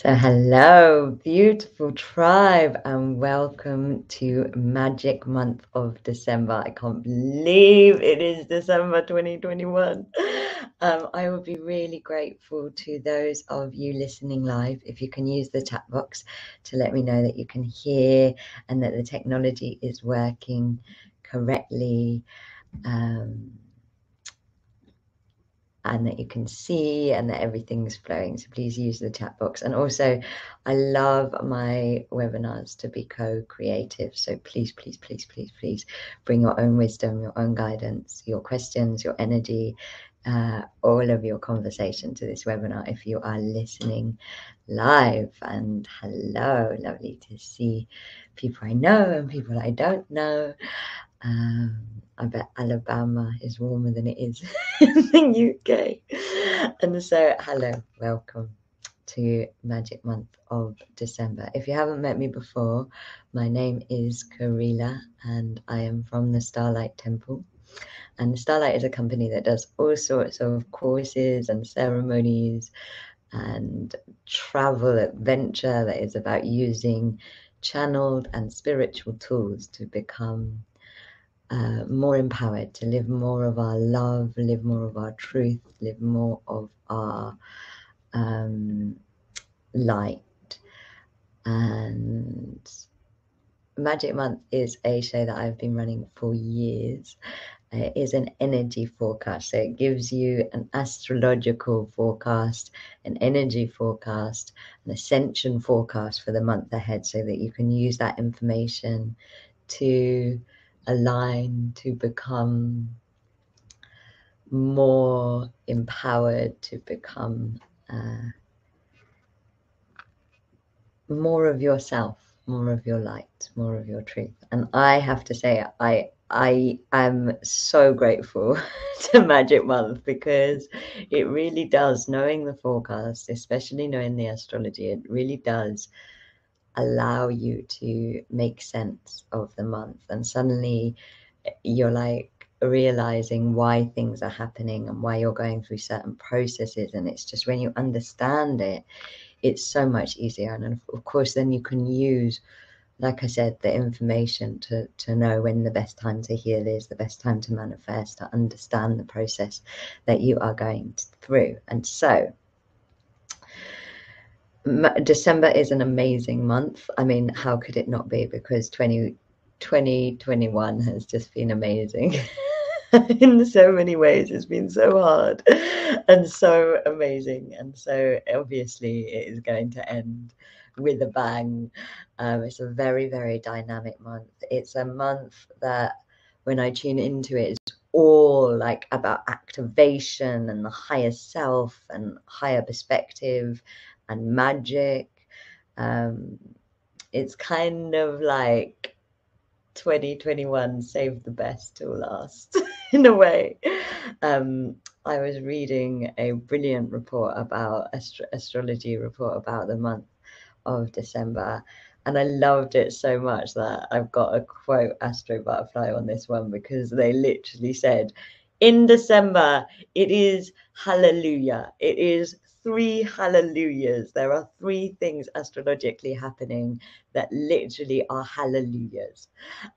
So, hello, beautiful tribe, and welcome to Magic Month of December. I can't believe it is December 2021. Um, I would be really grateful to those of you listening live if you can use the chat box to let me know that you can hear and that the technology is working correctly. Um, and that you can see and that everything's flowing. So please use the chat box. And also, I love my webinars to be co creative. So please, please, please, please, please bring your own wisdom, your own guidance, your questions, your energy. Uh, all of your conversation to this webinar if you are listening live. And hello, lovely to see people I know and people I don't know. Um, I bet Alabama is warmer than it is in the UK. And so, hello, welcome to Magic Month of December. If you haven't met me before, my name is Karila and I am from the Starlight Temple. And Starlight is a company that does all sorts of courses and ceremonies and travel adventure that is about using channeled and spiritual tools to become uh, more empowered to live more of our love, live more of our truth, live more of our um, light. And Magic Month is a show that I've been running for years. It is an energy forecast. So it gives you an astrological forecast, an energy forecast, an ascension forecast for the month ahead so that you can use that information to align to become more empowered, to become uh, more of yourself, more of your light, more of your truth. And I have to say, I I am so grateful to Magic Month because it really does, knowing the forecast, especially knowing the astrology, it really does allow you to make sense of the month. And suddenly you're like realizing why things are happening and why you're going through certain processes. And it's just when you understand it it's so much easier. And of course then you can use like i said the information to to know when the best time to heal is the best time to manifest to understand the process that you are going through. And so December is an amazing month. I mean, how could it not be? Because 20, 2021 has just been amazing. in so many ways it's been so hard and so amazing and so obviously it is going to end with a bang um, it's a very very dynamic month it's a month that when i tune into it, it is all like about activation and the higher self and higher perspective and magic. Um, it's kind of like 2021 saved the best till last in a way. Um, I was reading a brilliant report about astro- astrology report about the month of December. And I loved it so much that I've got a quote Astro Butterfly on this one because they literally said, in December, it is hallelujah. It is three hallelujahs. There are three things astrologically happening that literally are hallelujahs.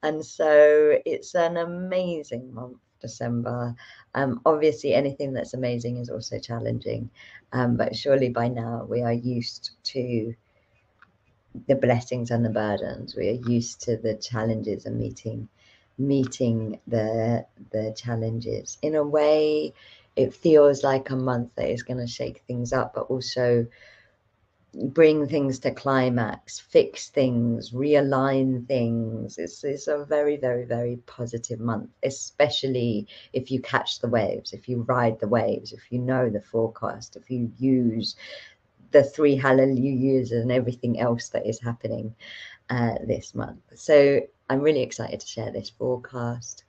And so it's an amazing month, December. Um, obviously, anything that's amazing is also challenging. Um, but surely by now we are used to the blessings and the burdens. We are used to the challenges and meeting meeting the the challenges in a way it feels like a month that is going to shake things up, but also bring things to climax, fix things, realign things. It's, it's a very, very, very positive month, especially if you catch the waves, if you ride the waves, if you know the forecast, if you use the three hallelujahs and everything else that is happening uh, this month. So I'm really excited to share this forecast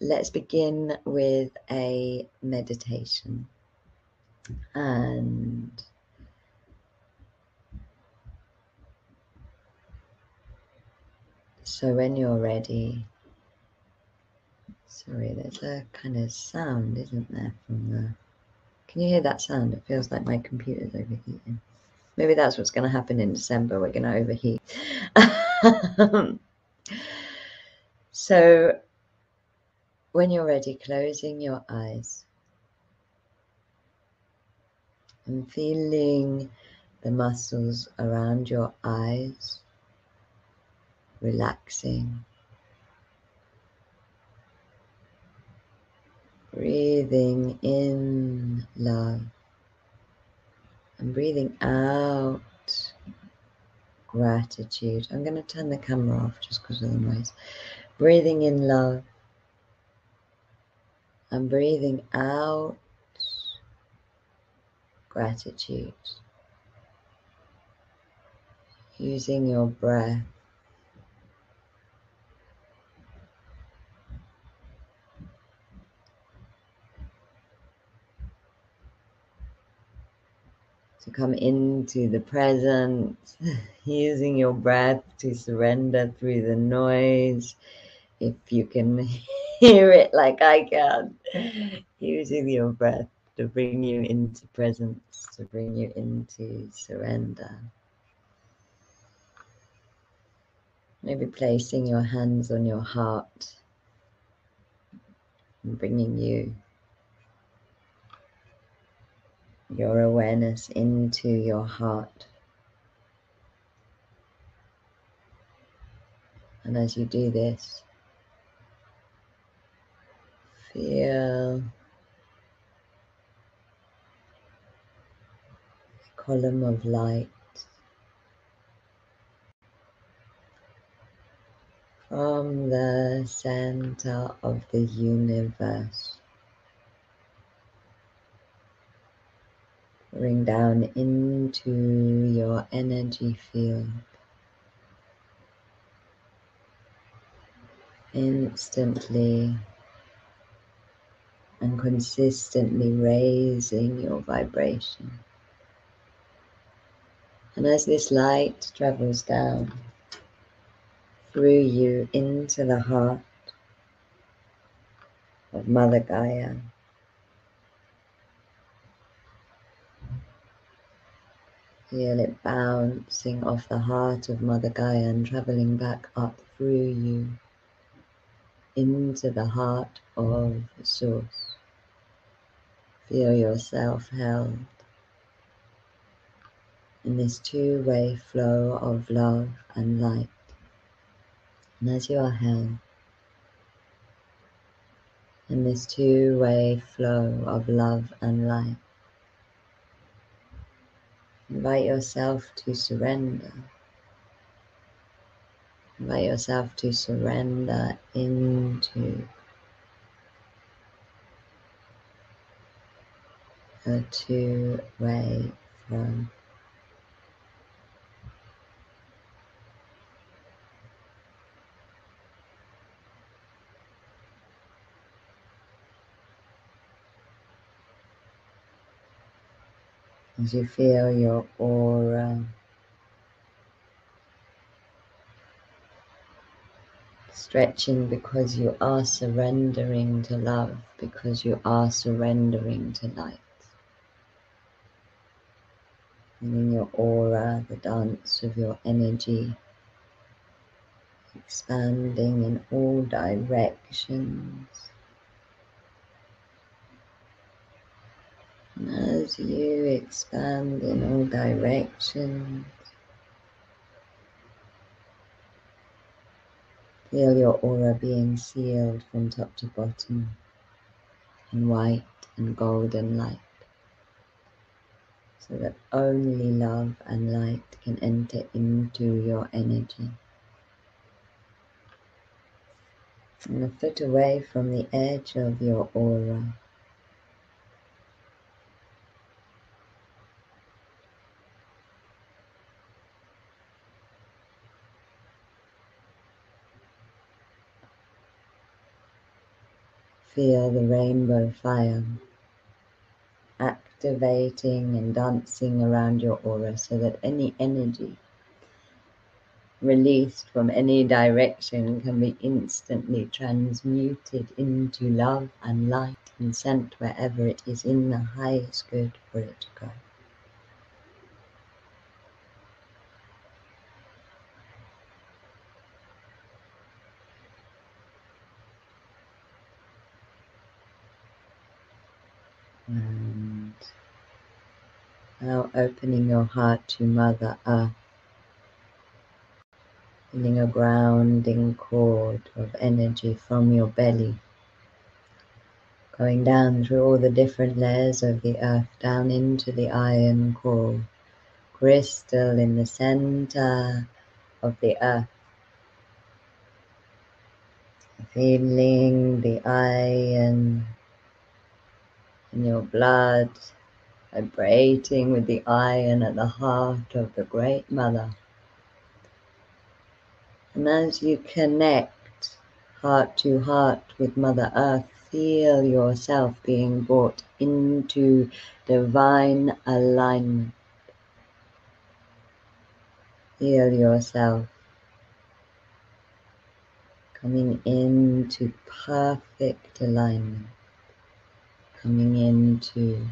let's begin with a meditation. And so when you're ready, sorry, there's a kind of sound, isn't there, from the. Can you hear that sound? It feels like my computer's overheating. Maybe that's what's going to happen in December. We're going to overheat. Um, so, when you're ready, closing your eyes and feeling the muscles around your eyes relaxing. Breathing in love and breathing out gratitude. I'm going to turn the camera off just because of the noise. Breathing in love and breathing out gratitude. Using your breath to come into the present, using your breath to surrender through the noise. If you can hear it like I can, using your breath to bring you into presence, to bring you into surrender. Maybe placing your hands on your heart and bringing you your awareness into your heart. And as you do this, a column of light from the center of the universe. Bring down into your energy field. Instantly and consistently raising your vibration. And as this light travels down through you into the heart of Mother Gaia, Feel it bouncing off the heart of Mother Gaia and traveling back up through you into the heart of the Source. Feel yourself held in this two way flow of love and light. And as you are held in this two way flow of love and light, Invite yourself to surrender. Invite yourself to surrender into a two way flow. as you feel your aura stretching because you are surrendering to love, because you are surrendering to light. And in your aura, the dance of your energy expanding in all directions. as you expand in all directions, feel your aura being sealed from top to bottom in white and golden light, so that only love and light can enter into your energy. And a foot away from the edge of your aura, feel the rainbow fire activating and dancing around your aura so that any energy released from any direction can be instantly transmuted into love and light and sent wherever it is in the highest good for it to go. And opening your heart to Mother Earth, feeling a grounding cord of energy from your belly, going down through all the different layers of the earth, down into the iron core, crystal in the center of the earth. Feeling the iron in your blood vibrating with the iron at the heart of the Great Mother. And as you connect heart to heart with Mother Earth, feel yourself being brought into divine alignment. Feel yourself coming into perfect alignment, coming into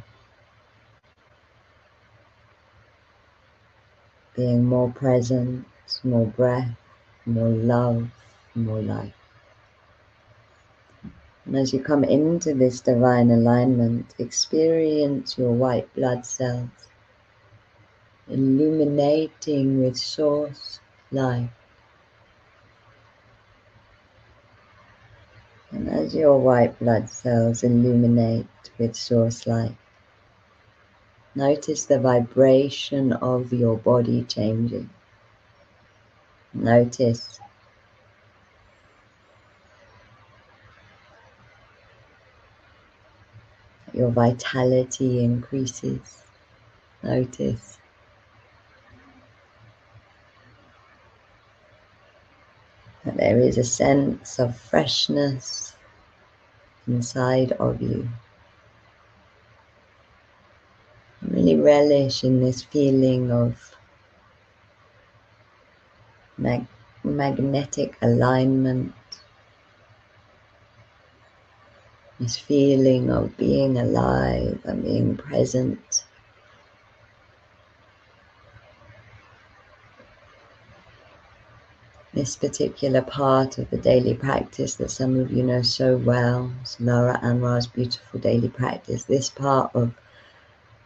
being more present, more breath, more love, more life. And as you come into this divine alignment, experience your white blood cells illuminating with source life. And as your white blood cells illuminate with source light, Notice the vibration of your body changing. Notice your vitality increases. Notice that there is a sense of freshness inside of you. Really relish in this feeling of mag- magnetic alignment, this feeling of being alive and being present. This particular part of the daily practice that some of you know so well, Laura Anwar's beautiful daily practice, this part of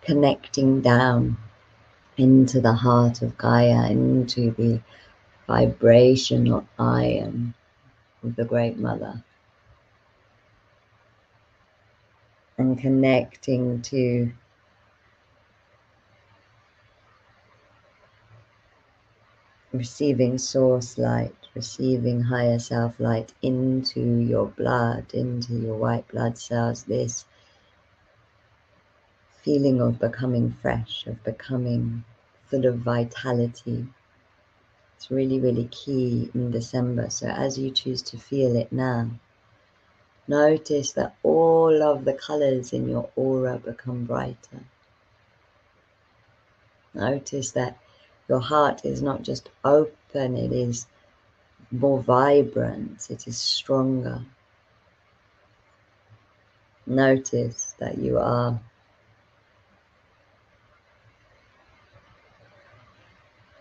connecting down into the heart of Gaia, into the vibrational iron of the Great Mother. And connecting to receiving source light, receiving higher self light into your blood, into your white blood cells. This feeling of becoming fresh, of becoming full of vitality. It's really, really key in December. So as you choose to feel it now, notice that all of the colors in your aura become brighter. Notice that your heart is not just open, it is more vibrant, it is stronger. Notice that you are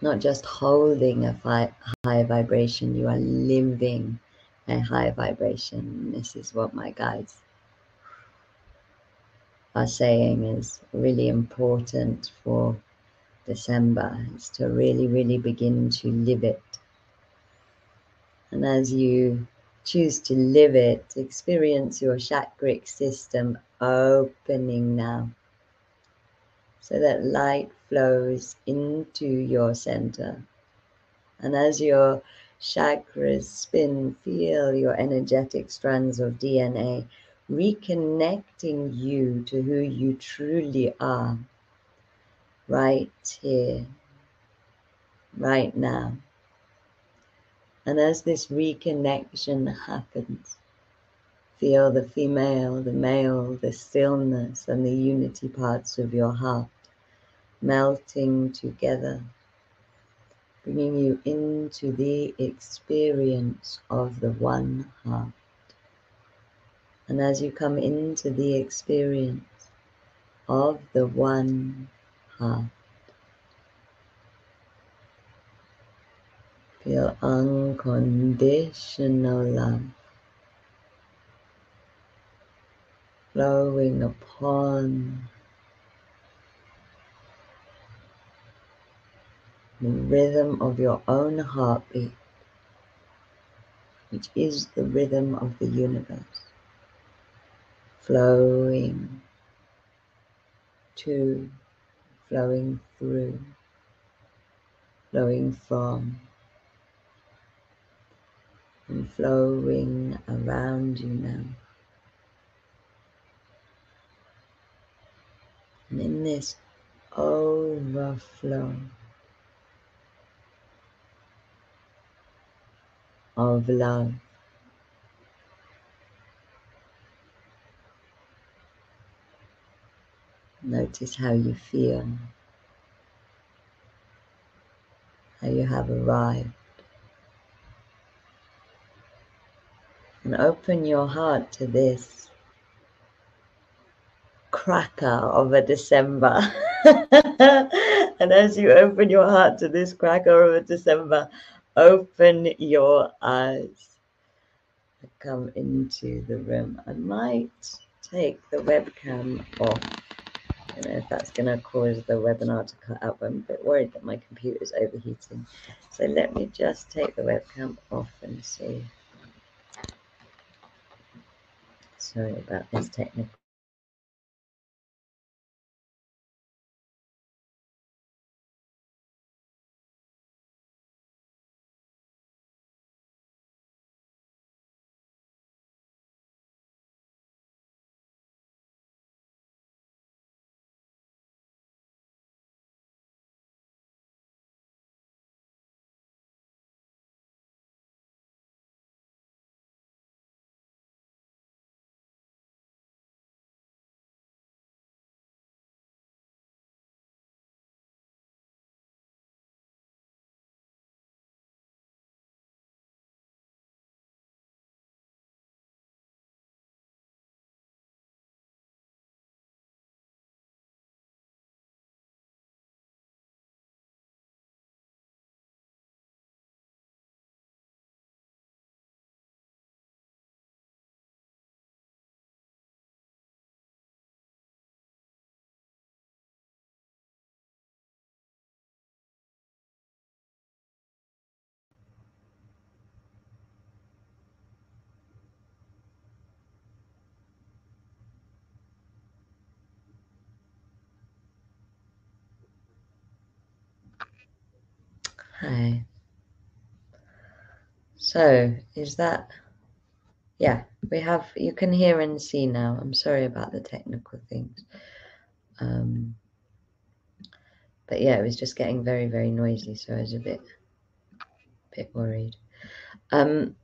not just holding a fi- high vibration, you are living a high vibration. This is what my guides are saying is really important for December, is to really, really begin to live it. And as you choose to live it, experience your chakric system opening now so that light flows into your center. And as your chakras spin, feel your energetic strands of DNA reconnecting you to who you truly are right here, right now. And as this reconnection happens, feel the female, the male, the stillness, and the unity parts of your heart melting together, bringing you into the experience of the one heart. And as you come into the experience of the one heart, feel unconditional love flowing upon the rhythm of your own heartbeat, which is the rhythm of the universe, flowing to, flowing through, flowing from, and flowing around you now. In this overflow of love, notice how you feel, how you have arrived. And open your heart to this cracker of a December. and as you open your heart to this cracker of a December, open your eyes. Come into the room. I might take the webcam off. I don't know if that's going to cause the webinar to cut out, I'm a bit worried that my computer is overheating. So let me just take the webcam off and see. Sorry about this technical Hi. So, is that, yeah, we have, you can hear and see now. I'm sorry about the technical things. Um, but yeah, it was just getting very, very noisy, so I was a bit, bit worried. Um,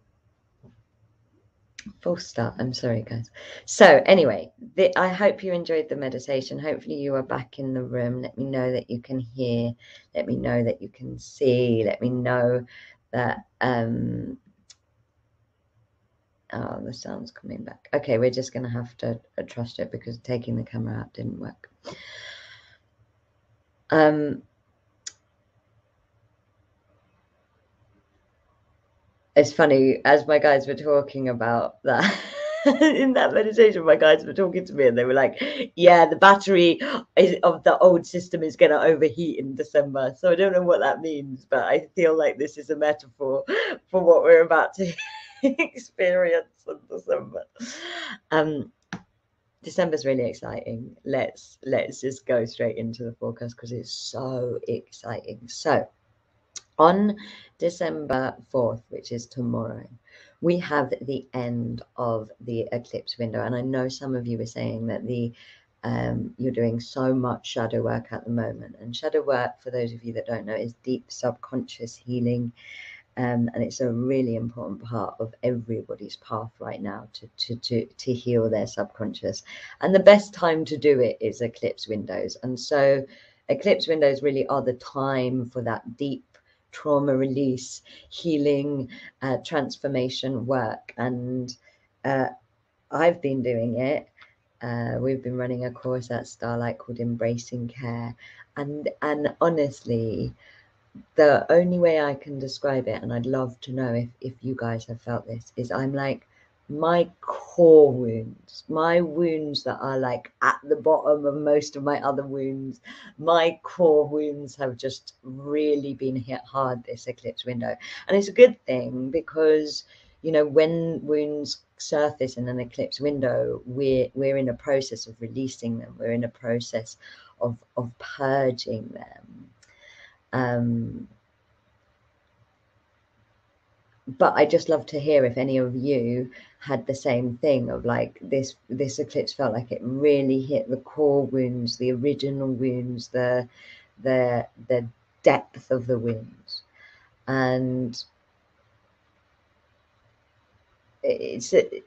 full start. I'm sorry, guys. So anyway, the, I hope you enjoyed the meditation. Hopefully you are back in the room. Let me know that you can hear. Let me know that you can see. Let me know that um, oh, the sound's coming back. Okay, we're just going to have to uh, trust it because taking the camera out didn't work. Um, it's funny as my guys were talking about that in that meditation my guys were talking to me and they were like yeah the battery is, of the old system is going to overheat in december. So i don't know what that means but i feel like this is a metaphor for what we're about to experience in december. Um december's really exciting. Let's let's just go straight into the forecast because it's so exciting. So on December 4th, which is tomorrow, we have the end of the eclipse window. And I know some of you are saying that the um, you're doing so much shadow work at the moment. And shadow work, for those of you that don't know, is deep subconscious healing. Um, and it's a really important part of everybody's path right now to, to, to, to heal their subconscious. And the best time to do it is eclipse windows. And so eclipse windows really are the time for that deep trauma release, healing, uh, transformation work. And uh, I've been doing it. Uh, we've been running a course at Starlight called Embracing Care. And, and honestly, the only way I can describe it, and I'd love to know if, if you guys have felt this, is I'm like my core wounds, my wounds that are like at the bottom of most of my other wounds, my core wounds have just really been hit hard this eclipse window. And it's a good thing because, you know, when wounds surface in an eclipse window, we're we're in a process of releasing them. We're in a process of of purging them. Um, but I just love to hear if any of you had the same thing of like this this eclipse felt like it really hit the core wounds, the original wounds, the the the depth of the wounds. And it's a,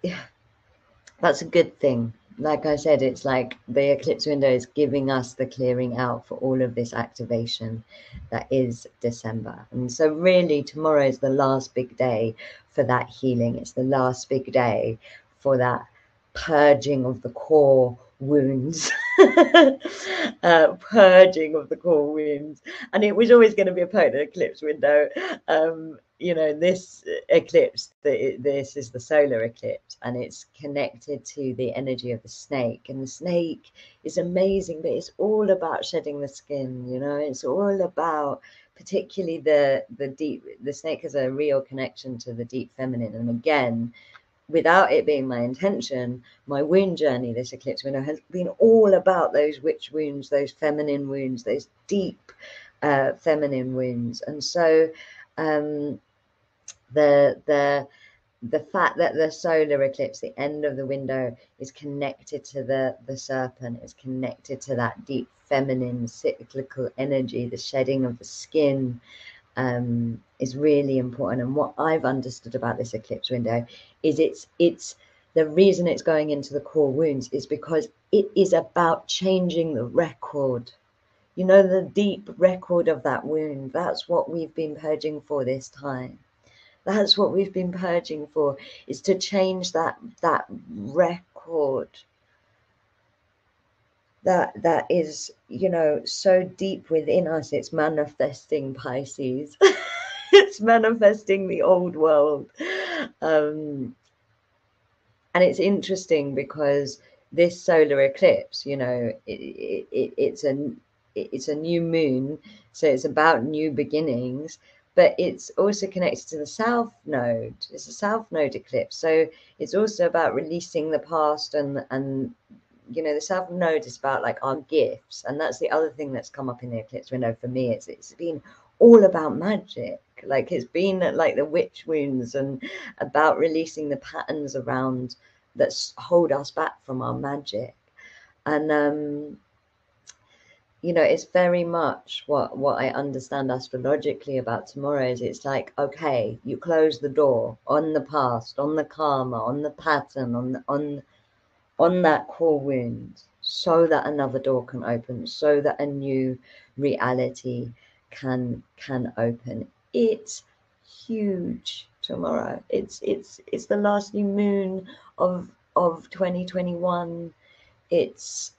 that's a good thing like I said, it's like the eclipse window is giving us the clearing out for all of this activation that is December. And so, really, tomorrow is the last big day for that healing. It's the last big day for that purging of the core wounds, uh, purging of the core wounds. And it was always going to be a polar eclipse window. Um, you know this eclipse the, this is the solar eclipse and it's connected to the energy of the snake and the snake is amazing but it's all about shedding the skin you know it's all about particularly the the deep the snake has a real connection to the deep feminine. And again without it being my intention my wound journey this eclipse window has been all about those witch wounds those feminine wounds those deep uh, feminine wounds. And so um, the the the fact that the solar eclipse, the end of the window, is connected to the the serpent, is connected to that deep feminine cyclical energy, the shedding of the skin, um, is really important. And what I've understood about this eclipse window is it's it's the reason it's going into the core wounds is because it is about changing the record. You know, the deep record of that wound. That's what we've been purging for this time that's what we've been purging for, is to change that that record that that is, you know, so deep within us. It's manifesting Pisces. it's manifesting the old world. Um, and it's interesting because this solar eclipse, you know, it, it, it's a it's a new moon, so it's about new beginnings but it's also connected to the south node. It's a south node eclipse, so it's also about releasing the past and and you know the south node is about like our gifts, and that's the other thing that's come up in the eclipse window for me. It's it's been all about magic, like it's been like the witch wounds and about releasing the patterns around that hold us back from our magic, and um you know it's very much what what i understand astrologically about tomorrow is it's like okay you close the door on the past on the karma on the pattern on on on that core wound so that another door can open so that a new reality can can open. It's huge tomorrow. It's it's it's the last new moon of of 2021 it's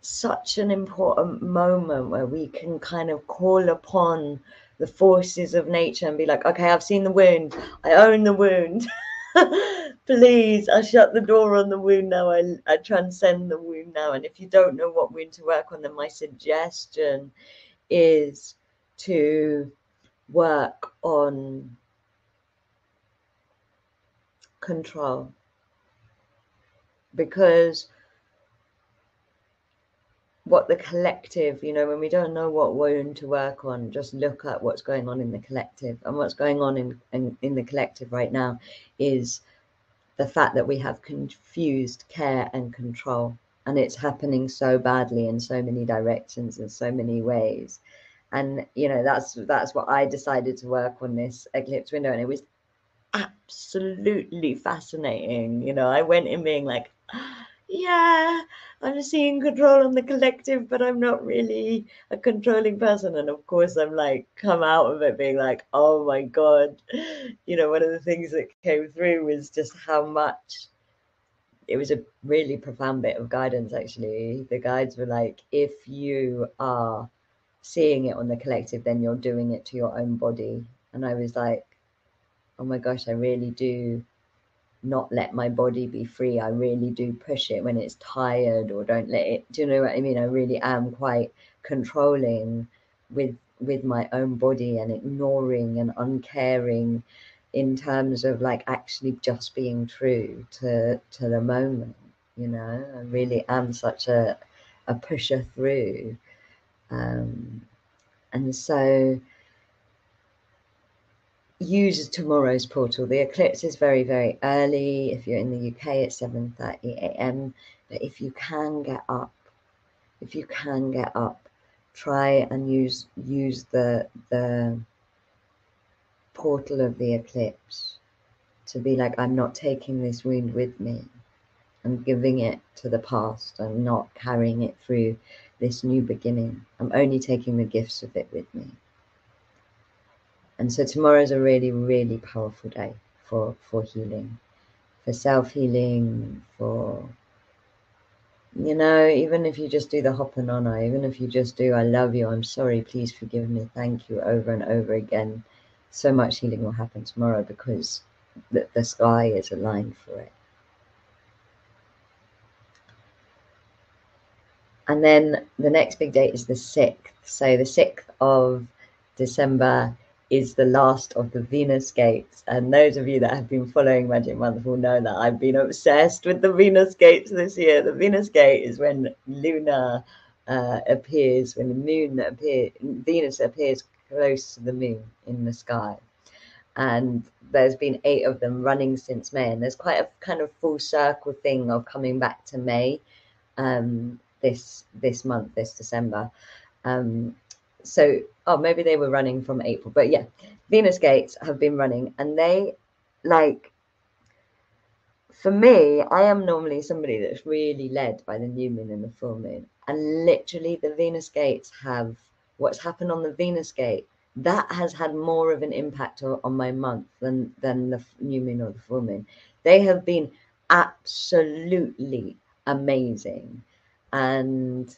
such an important moment where we can kind of call upon the forces of nature and be like, okay, I've seen the wound, I own the wound. Please, I shut the door on the wound now. I, I transcend the wound now. And if you don't know what wound to work on, then my suggestion is to work on control because what the collective, you know, when we don't know what wound to work on, just look at what's going on in the collective. And what's going on in, in, in the collective right now is the fact that we have confused care and control. And it's happening so badly in so many directions in so many ways. And you know, that's that's what I decided to work on this eclipse window. And it was absolutely fascinating. You know, I went in being like, yeah, I'm seeing control on the collective, but I'm not really a controlling person. And of course, I'm like, come out of it being like, oh my God. You know, one of the things that came through was just how much it was a really profound bit of guidance, actually. The guides were like, if you are seeing it on the collective, then you're doing it to your own body. And I was like, oh my gosh, I really do not let my body be free. I really do push it when it's tired or don't let it. Do you know what I mean? I really am quite controlling with with my own body and ignoring and uncaring in terms of like actually just being true to to the moment you know i really am such a a pusher through um and so use tomorrow's portal. The eclipse is very, very early. If you're in the UK, it's 7.30 a.m. But if you can get up, if you can get up, try and use use the the portal of the eclipse to be like, I'm not taking this wound with me. I'm giving it to the past. I'm not carrying it through this new beginning. I'm only taking the gifts of it with me. And so tomorrow is a really, really powerful day for, for healing, for self healing, for, you know, even if you just do the Ho'oponopono, even if you just do, I love you, I'm sorry, please forgive me, thank you, over and over again, so much healing will happen tomorrow because the, the sky is aligned for it. And then the next big date is the 6th. So the 6th of December is the last of the Venus gates. And those of you that have been following Magic Month will know that I've been obsessed with the Venus gates this year. The Venus gate is when Luna uh, appears, when the moon appears, Venus appears close to the moon in the sky. And there's been eight of them running since May. And there's quite a kind of full circle thing of coming back to May um, this this month, this December. Um, so oh maybe they were running from april but yeah venus gates have been running and they like for me i am normally somebody that's really led by the new moon and the full moon. And literally the venus gates have what's happened on the venus gate that has had more of an impact on my month than than the new moon or the full moon. They have been absolutely amazing. And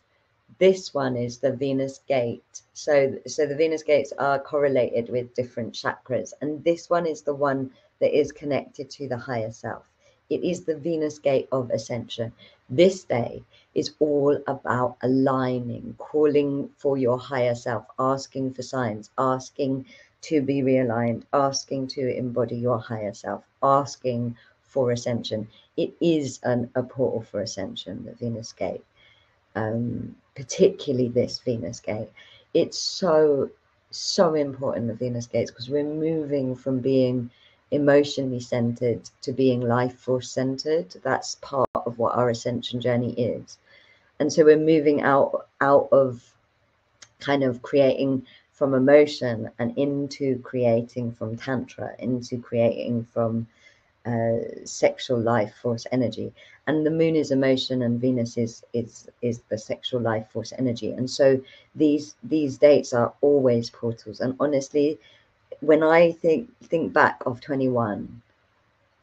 this one is the Venus gate. So, so the Venus gates are correlated with different chakras, and this one is the one that is connected to the higher self. It is the Venus gate of ascension. This day is all about aligning, calling for your higher self, asking for signs, asking to be realigned, asking to embody your higher self, asking for ascension. It is an, a portal for ascension, the Venus gate um, particularly this Venus gate. It's so, so important, the Venus gates, because we're moving from being emotionally centered to being life force centered. That's part of what our ascension journey is. And so we're moving out out of kind of creating from emotion and into creating from tantra, into creating from uh, sexual life force energy. And the moon is emotion and venus is is is the sexual life force energy. And so these these dates are always portals. And honestly when i think think back of 21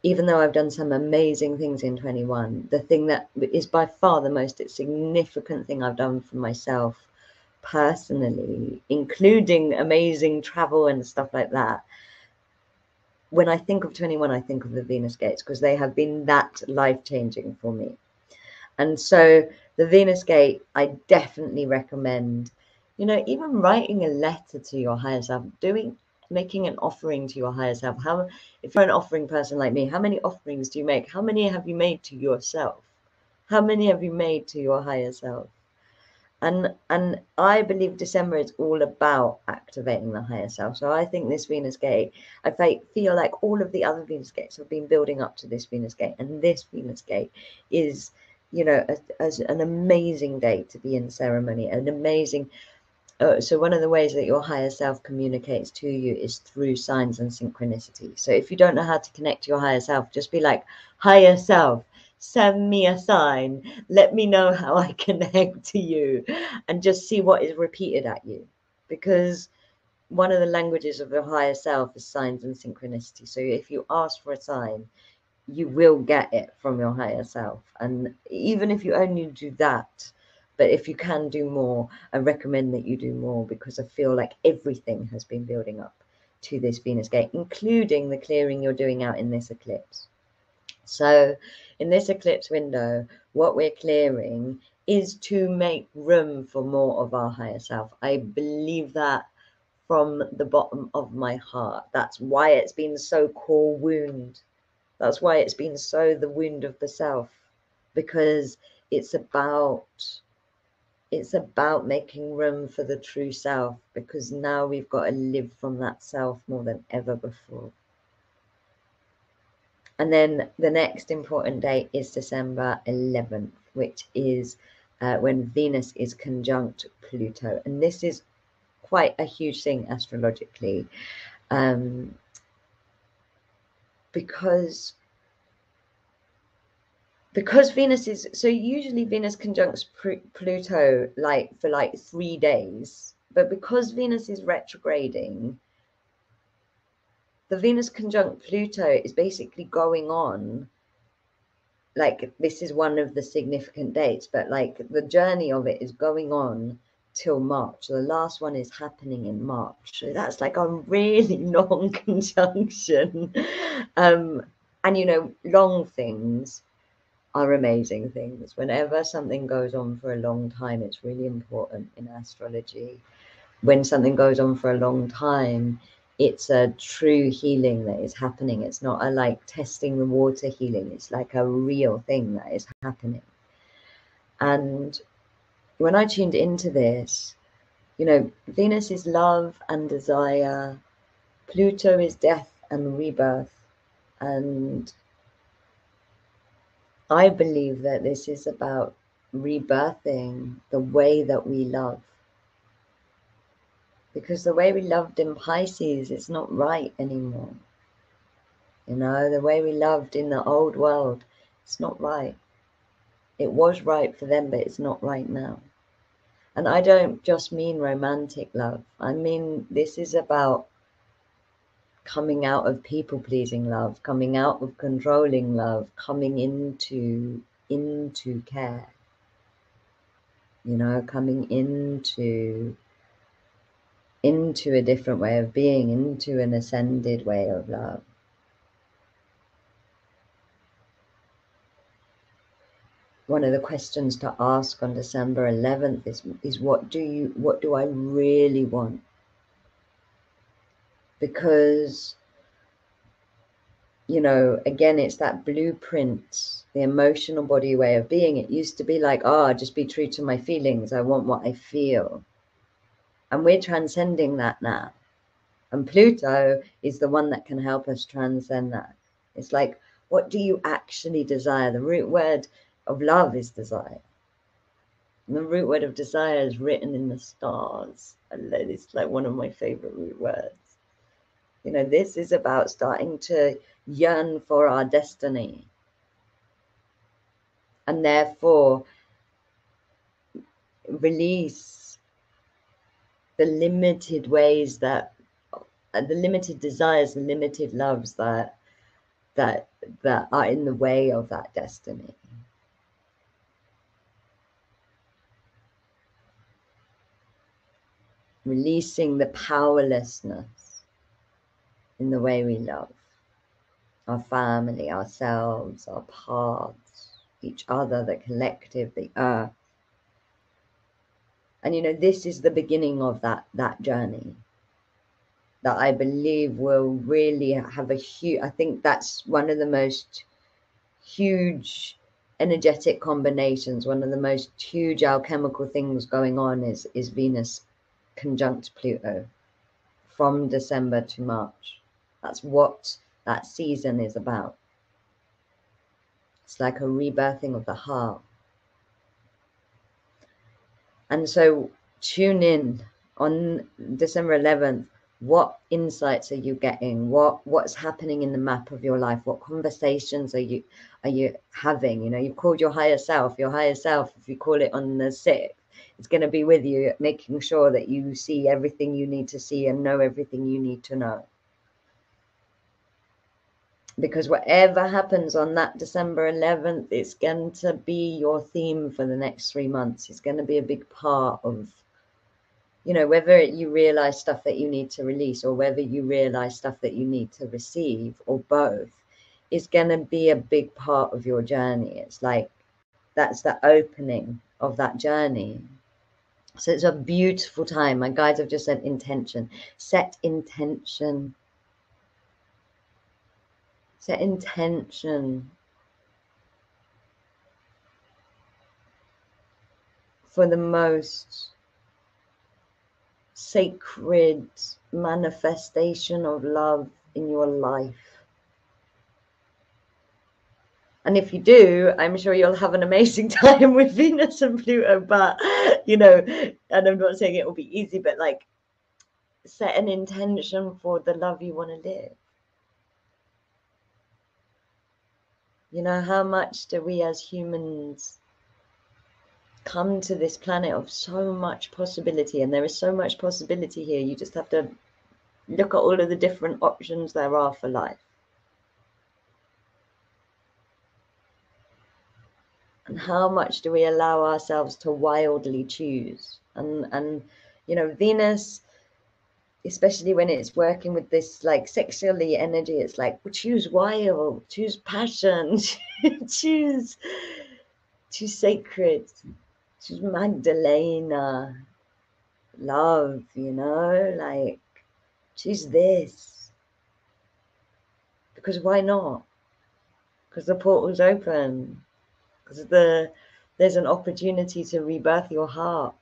even though i've done some amazing things in 21 the thing that is by far the most significant thing i've done for myself personally including amazing travel and stuff like that when I think of 21, I think of the Venus Gates because they have been that life changing for me. And so the Venus Gate, I definitely recommend, you know, even writing a letter to your higher self, doing, making an offering to your higher self. How, if you're an offering person like me, how many offerings do you make? How many have you made to yourself? How many have you made to your higher self? And and i believe december is all about activating the higher self. So i think this venus gate i feel like all of the other venus gates have been building up to this venus gate. And this venus gate is you know as an amazing day to be in ceremony an amazing uh, so one of the ways that your higher self communicates to you is through signs and synchronicity. So if you don't know how to connect to your higher self just be like higher self send me a sign. Let me know how i connect to you and just see what is repeated at you. Because one of the languages of the higher self is signs and synchronicity. So if you ask for a sign you will get it from your higher self. And even if you only do that but if you can do more i recommend that you do more because i feel like everything has been building up to this venus gate including the clearing you're doing out in this eclipse So, in this eclipse window, what we're clearing is to make room for more of our higher self. I believe that from the bottom of my heart. That's why it's been so core wound. That's why it's been so the wound of the self, because it's about it's about making room for the true self because now we've got to live from that self more than ever before. And then the next important date is December 11th, which is uh, when Venus is conjunct Pluto. And this is quite a huge thing astrologically um, because because Venus is so usually Venus conjuncts Pluto like for like three days, but because Venus is retrograding, the Venus conjunct Pluto is basically going on. Like this is one of the significant dates, but like the journey of it is going on till March. The last one is happening in March. So that's like a really long conjunction. Um, and you know, long things are amazing things. Whenever something goes on for a long time, it's really important in astrology. When something goes on for a long time, it's a true healing that is happening. It's not a like testing the water healing, it's like a real thing that is happening. And when I tuned into this, you know, Venus is love and desire, Pluto is death and rebirth, and I believe that this is about rebirthing the way that we love. Because the way we loved in Pisces is not right anymore. You know, the way we loved in the old world, it's not right. It was right for them, but it's not right now. And I don't just mean romantic love. I mean, this is about coming out of people pleasing love, coming out of controlling love, coming into into care. You know, coming into into a different way of being, into an ascended way of love. One of the questions to ask on December 11th is, is what do you what do I really want? because you know again it's that blueprint the emotional body way of being it used to be like oh just be true to my feelings i want what i feel and we're transcending that now. And pluto is the one that can help us transcend that. It's like what do you actually desire? The root word of love is desire. And the root word of desire is written in the stars. And it's like one of my favorite root words. You know, this is about starting to yearn for our destiny. And therefore, release the limited ways that uh, the limited desires and limited loves that that that are in the way of that destiny releasing the powerlessness in the way we love our family, ourselves, our paths, each other, the collective, the earth. And you know, this is the beginning of that that journey that I believe will really have a huge. I think that's one of the most huge energetic combinations. One of the most huge alchemical things going on is is Venus conjunct Pluto from December to March. That's what that season is about. It's like a rebirthing of the heart. And so tune in on December 11th. What insights are you getting? What what's happening in the map of your life? What conversations are you are you having? You know, you've called your higher self, your higher self, if you call it on the sixth, it's going to be with you, making sure that you see everything you need to see and know everything you need to know because whatever happens on that December 11th, it's going to be your theme for the next three months. It's going to be a big part of, you know, whether you realize stuff that you need to release or whether you realize stuff that you need to receive or both. is going to be a big part of your journey. It's like that's the opening of that journey. So it's a beautiful time. My guides have just said intention. Set intention. Set intention for the most sacred manifestation of love in your life. And if you do, I'm sure you'll have an amazing time with Venus and Pluto. But, you know, and I'm not saying it will be easy, but like set an intention for the love you want to live. You know, how much do we as humans come to this planet of so much possibility? And there is so much possibility here. You just have to look at all of the different options there are for life. and how much do we allow ourselves to wildly choose and and you know venus especially when it's working with this like sexually energy it's like well, choose wild choose passion choose choose sacred choose magdalena love you know like choose this. Because why not? Because the portal's open. Because the there's an opportunity to rebirth your heart.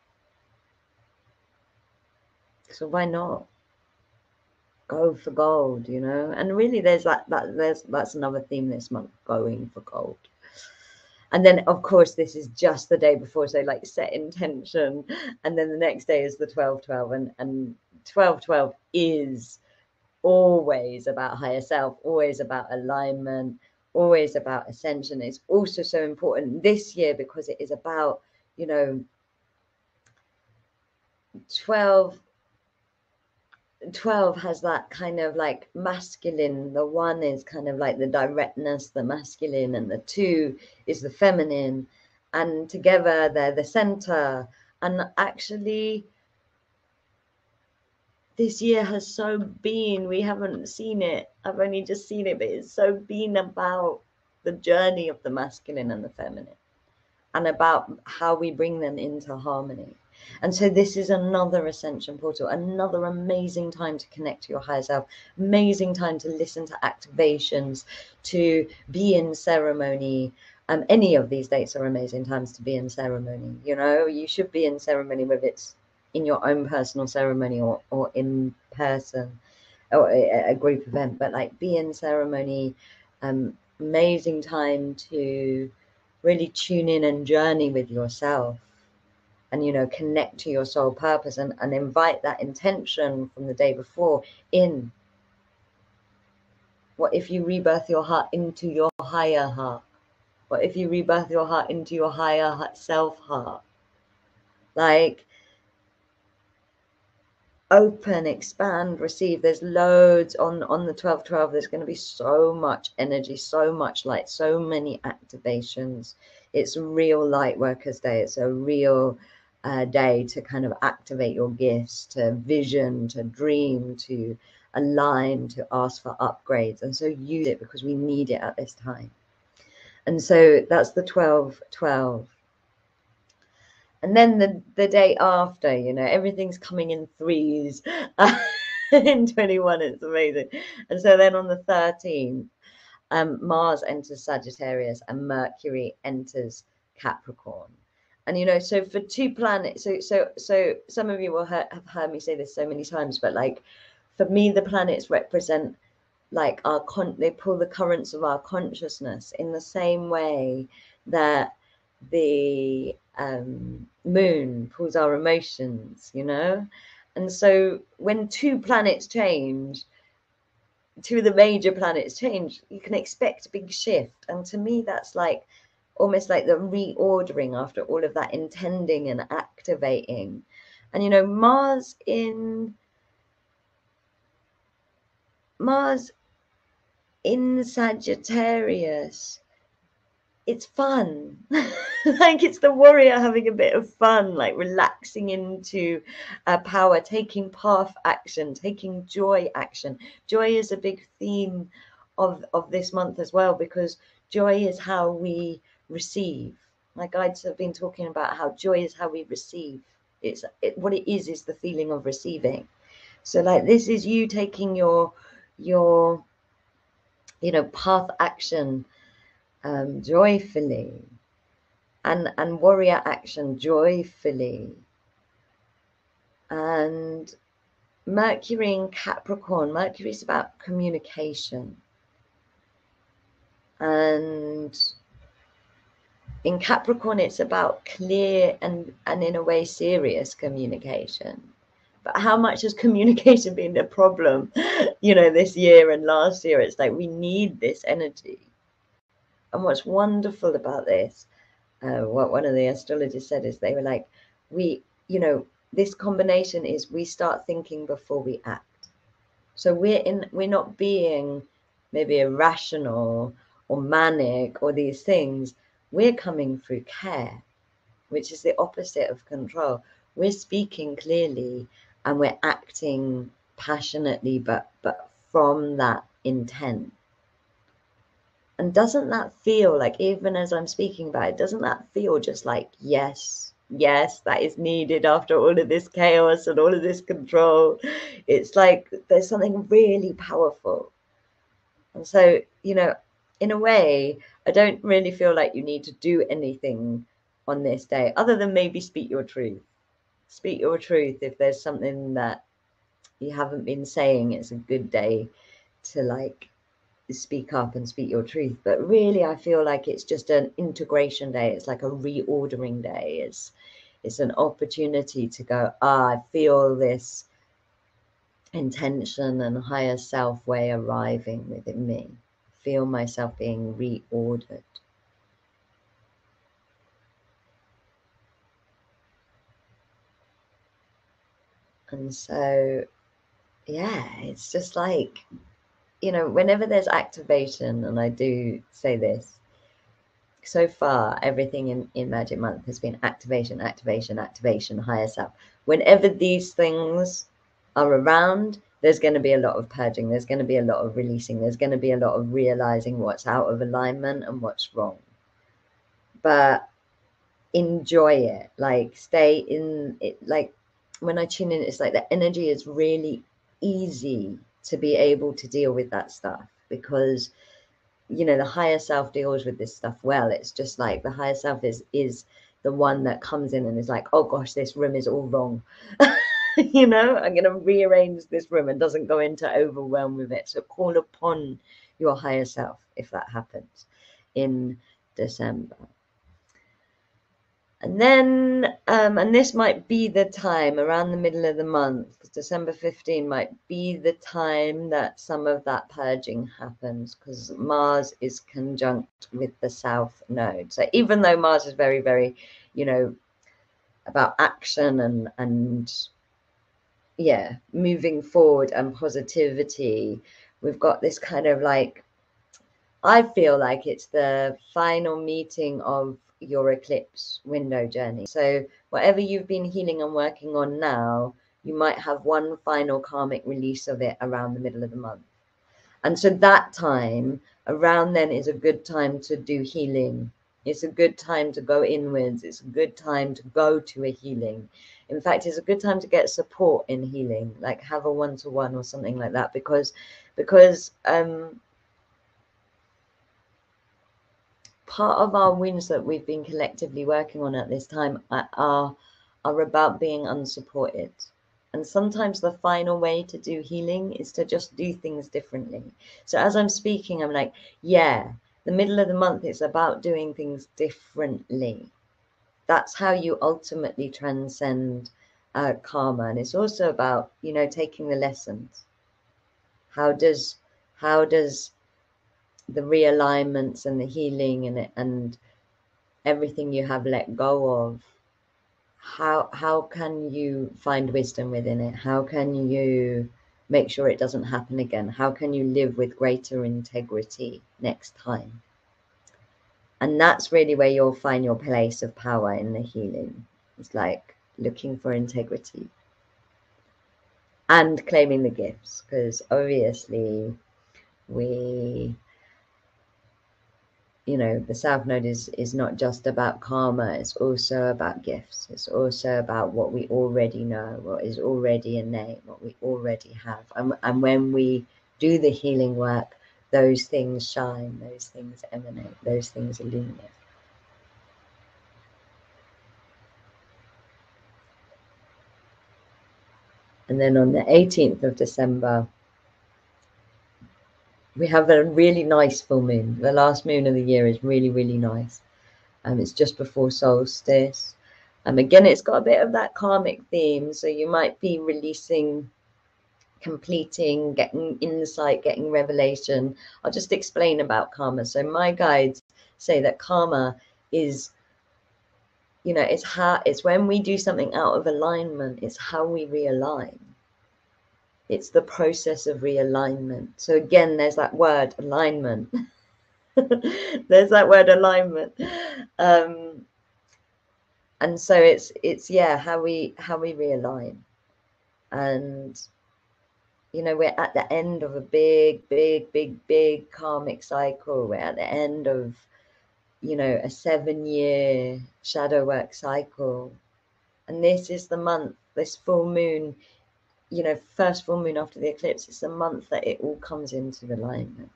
So why not go for gold? You know, and really, there's that that there's that's another theme this month: going for gold. And then, of course, this is just the day before, so like set intention, and then the next day is the twelve twelve, and and twelve twelve is always about higher self, always about alignment, always about ascension. It's also so important this year because it is about, you know, 12 12 has that kind of like masculine the one is kind of like the directness the masculine and the two is the feminine and together they're the center and actually this year has so been we haven't seen it i've only just seen it but it's so been about the journey of the masculine and the feminine and about how we bring them into harmony and so this is another ascension portal another amazing time to connect to your higher self amazing time to listen to activations to be in ceremony. Um, any of these dates are amazing times to be in ceremony you know? You should be in ceremony with its in your own personal ceremony or, or in person or a, a group event, but like be in ceremony, um, amazing time to really tune in and journey with yourself and you know connect to your soul purpose and, and invite that intention from the day before in. What if you rebirth your heart into your higher heart? What if you rebirth your heart into your higher self heart? Like open expand receive. There's loads on on the 12 12 there's going to be so much energy so much light so many activations. It's real light workers day. It's a real uh, day to kind of activate your gifts to vision to dream to align to ask for upgrades. And so use it because we need it at this time. And so that's the 12 12 and then the the day after you know everything's coming in threes. In 21 it's amazing. And so then on the 13th um, mars enters sagittarius and mercury enters capricorn and you know so for two planets so so so some of you will have heard me say this so many times but like for me the planets represent like our con they pull the currents of our consciousness in the same way that the um, moon pulls our emotions, you know? And so when two planets change, two of the major planets change, you can expect a big shift. And to me, that's like almost like the reordering after all of that intending and activating. And you know, Mars in Mars in Sagittarius it's fun. like it's the warrior having a bit of fun, like relaxing into uh, power, taking path action, taking joy action. Joy is a big theme of of this month as well because joy is how we receive. My guides have been talking about how joy is how we receive. It's it, what it is is the feeling of receiving. So like this is you taking your your you know path action um, joyfully. And and warrior action joyfully. And mercury in capricorn. Mercury is about communication. And in capricorn it's about clear and and in a way serious communication. But how much has communication been a problem you know this year and last year? It's like we need this energy. And what's wonderful about this uh, what one of the astrologers said is they were like we you know this combination is we start thinking before we act. So we're in we're not being maybe irrational or manic or these things we're coming through care which is the opposite of control. We're speaking clearly and we're acting passionately but but from that intent. And doesn't that feel like even as i'm speaking about it doesn't that feel just like yes yes that is needed after all of this chaos and all of this control? It's like there's something really powerful. And so you know in a way i don't really feel like you need to do anything on this day other than maybe speak your truth. Speak your truth if there's something that you haven't been saying it's a good day to like speak up and speak your truth. But really i feel like it's just an integration day it's like a reordering day. It's it's an opportunity to go ah i feel this intention and higher self way arriving within me feel myself being reordered. And so yeah it's just like you know whenever there's activation and i do say this so far everything in, in magic month has been activation activation activation higher self. Whenever these things are around there's going to be a lot of purging there's going to be a lot of releasing there's going to be a lot of realizing what's out of alignment and what's wrong. But enjoy it like stay in it like when I tune in, it's like the energy is really easy to be able to deal with that stuff because you know the higher self deals with this stuff well. It's just like the higher self is is the one that comes in and is like oh gosh this room is all wrong you know i'm going to rearrange this room and doesn't go into overwhelm with it so call upon your higher self if that happens in december and then, um, and this might be the time around the middle of the month, December 15 might be the time that some of that purging happens because Mars is conjunct with the South Node. So even though Mars is very, very, you know, about action and, and, yeah, moving forward and positivity, we've got this kind of like, I feel like it's the final meeting of your eclipse window journey. So, whatever you've been healing and working on now, you might have one final karmic release of it around the middle of the month. And so, that time around then is a good time to do healing. It's a good time to go inwards. It's a good time to go to a healing. In fact, it's a good time to get support in healing, like have a one to one or something like that, because because um, part of our wins that we've been collectively working on at this time are are about being unsupported and sometimes the final way to do healing is to just do things differently so as i'm speaking i'm like yeah the middle of the month is about doing things differently. That's how you ultimately transcend uh, karma. And it's also about you know taking the lessons. How does how does the realignments and the healing and and everything you have let go of how how can you find wisdom within it? How can you make sure it doesn't happen again. How can you live with greater integrity next time? And that's really where you'll find your place of power in the healing. It's like looking for integrity and claiming the gifts because obviously we you know the south node is is not just about karma it's also about gifts it's also about what we already know what is already innate what we already have. And, and when we do the healing work those things shine those things emanate those things illuminate. And then on the 18th of december we have a really nice full moon. The last moon of the year is really, really nice. And um, it's just before solstice. Um, again, it's got a bit of that karmic theme. So you might be releasing, completing, getting insight, getting revelation. I'll just explain about karma. So my guides say that karma is, you know, it's how it's when we do something out of alignment, it's how we realign it's the process of realignment. So again, there's that word alignment. there's that word alignment. Um, and so it's it's yeah how we how we realign and you know we're at the end of a big big big big karmic cycle we're at the end of you know a seven year shadow work cycle and this is the month this full moon you know, first full moon after the eclipse, it's the month that it all comes into alignment.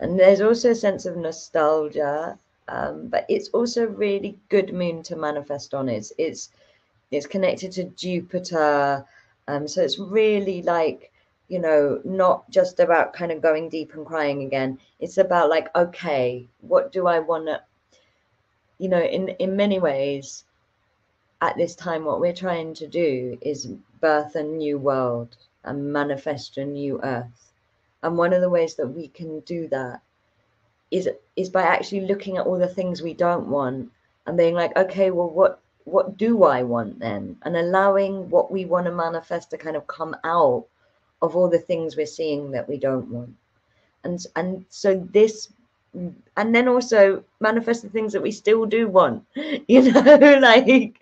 And there's also a sense of nostalgia, um, but it's also a really good moon to manifest on. It's it's it's connected to Jupiter, um, so it's really like you know not just about kind of going deep and crying again. It's about like okay, what do I want to, you know, in in many ways at this time, what we're trying to do is birth a new world and manifest a new earth. And one of the ways that we can do that is is by actually looking at all the things we don't want and being like, okay, well, what what do I want then? And allowing what we want to manifest to kind of come out of all the things we're seeing that we don't want. And and so this and then also manifest the things that we still do want you know like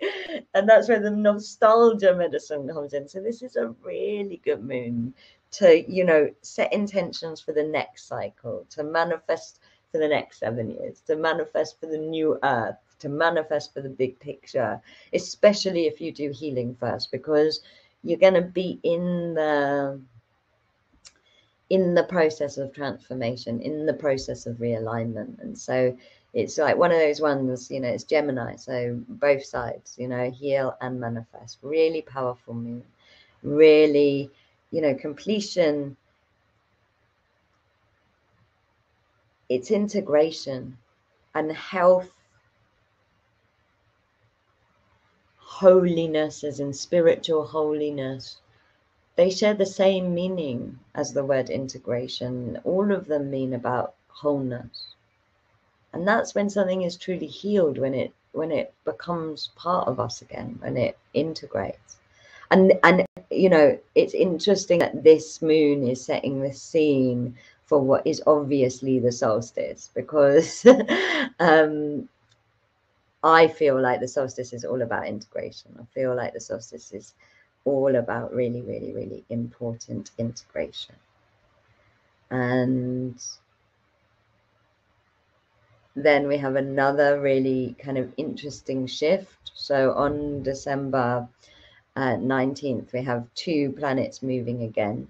and that's where the nostalgia medicine comes in so this is a really good moon to you know set intentions for the next cycle to manifest for the next seven years to manifest for the new earth to manifest for the big picture especially if you do healing first because you're going to be in the in the process of transformation, in the process of realignment. And so it's like one of those ones, you know, it's Gemini. So both sides, you know, heal and manifest. Really powerful moon. Really, you know, completion. It's integration and health, holiness, as in spiritual holiness they share the same meaning as the word integration. All of them mean about wholeness. And that's when something is truly healed, when it when it becomes part of us again, when it integrates. And and you know, it's interesting that this moon is setting the scene for what is obviously the solstice because um I feel like the solstice is all about integration. I feel like the solstice is all about really, really, really important integration. And then we have another really kind of interesting shift. So on December uh, 19th, we have two planets moving again.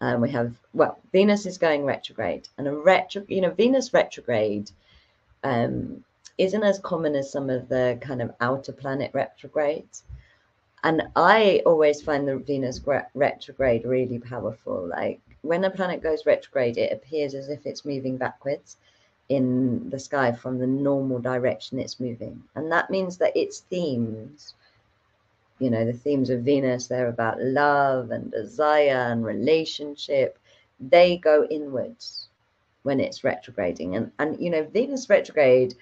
And we have, well, Venus is going retrograde, and a retro, you know, Venus retrograde um, isn't as common as some of the kind of outer planet retrogrades and I always find the Venus retrograde really powerful. Like when a planet goes retrograde, it appears as if it's moving backwards in the sky from the normal direction it's moving. And that means that its themes, you know, the themes of Venus, they're about love and desire and relationship, they go inwards when it's retrograding. And, and you know, Venus retrograde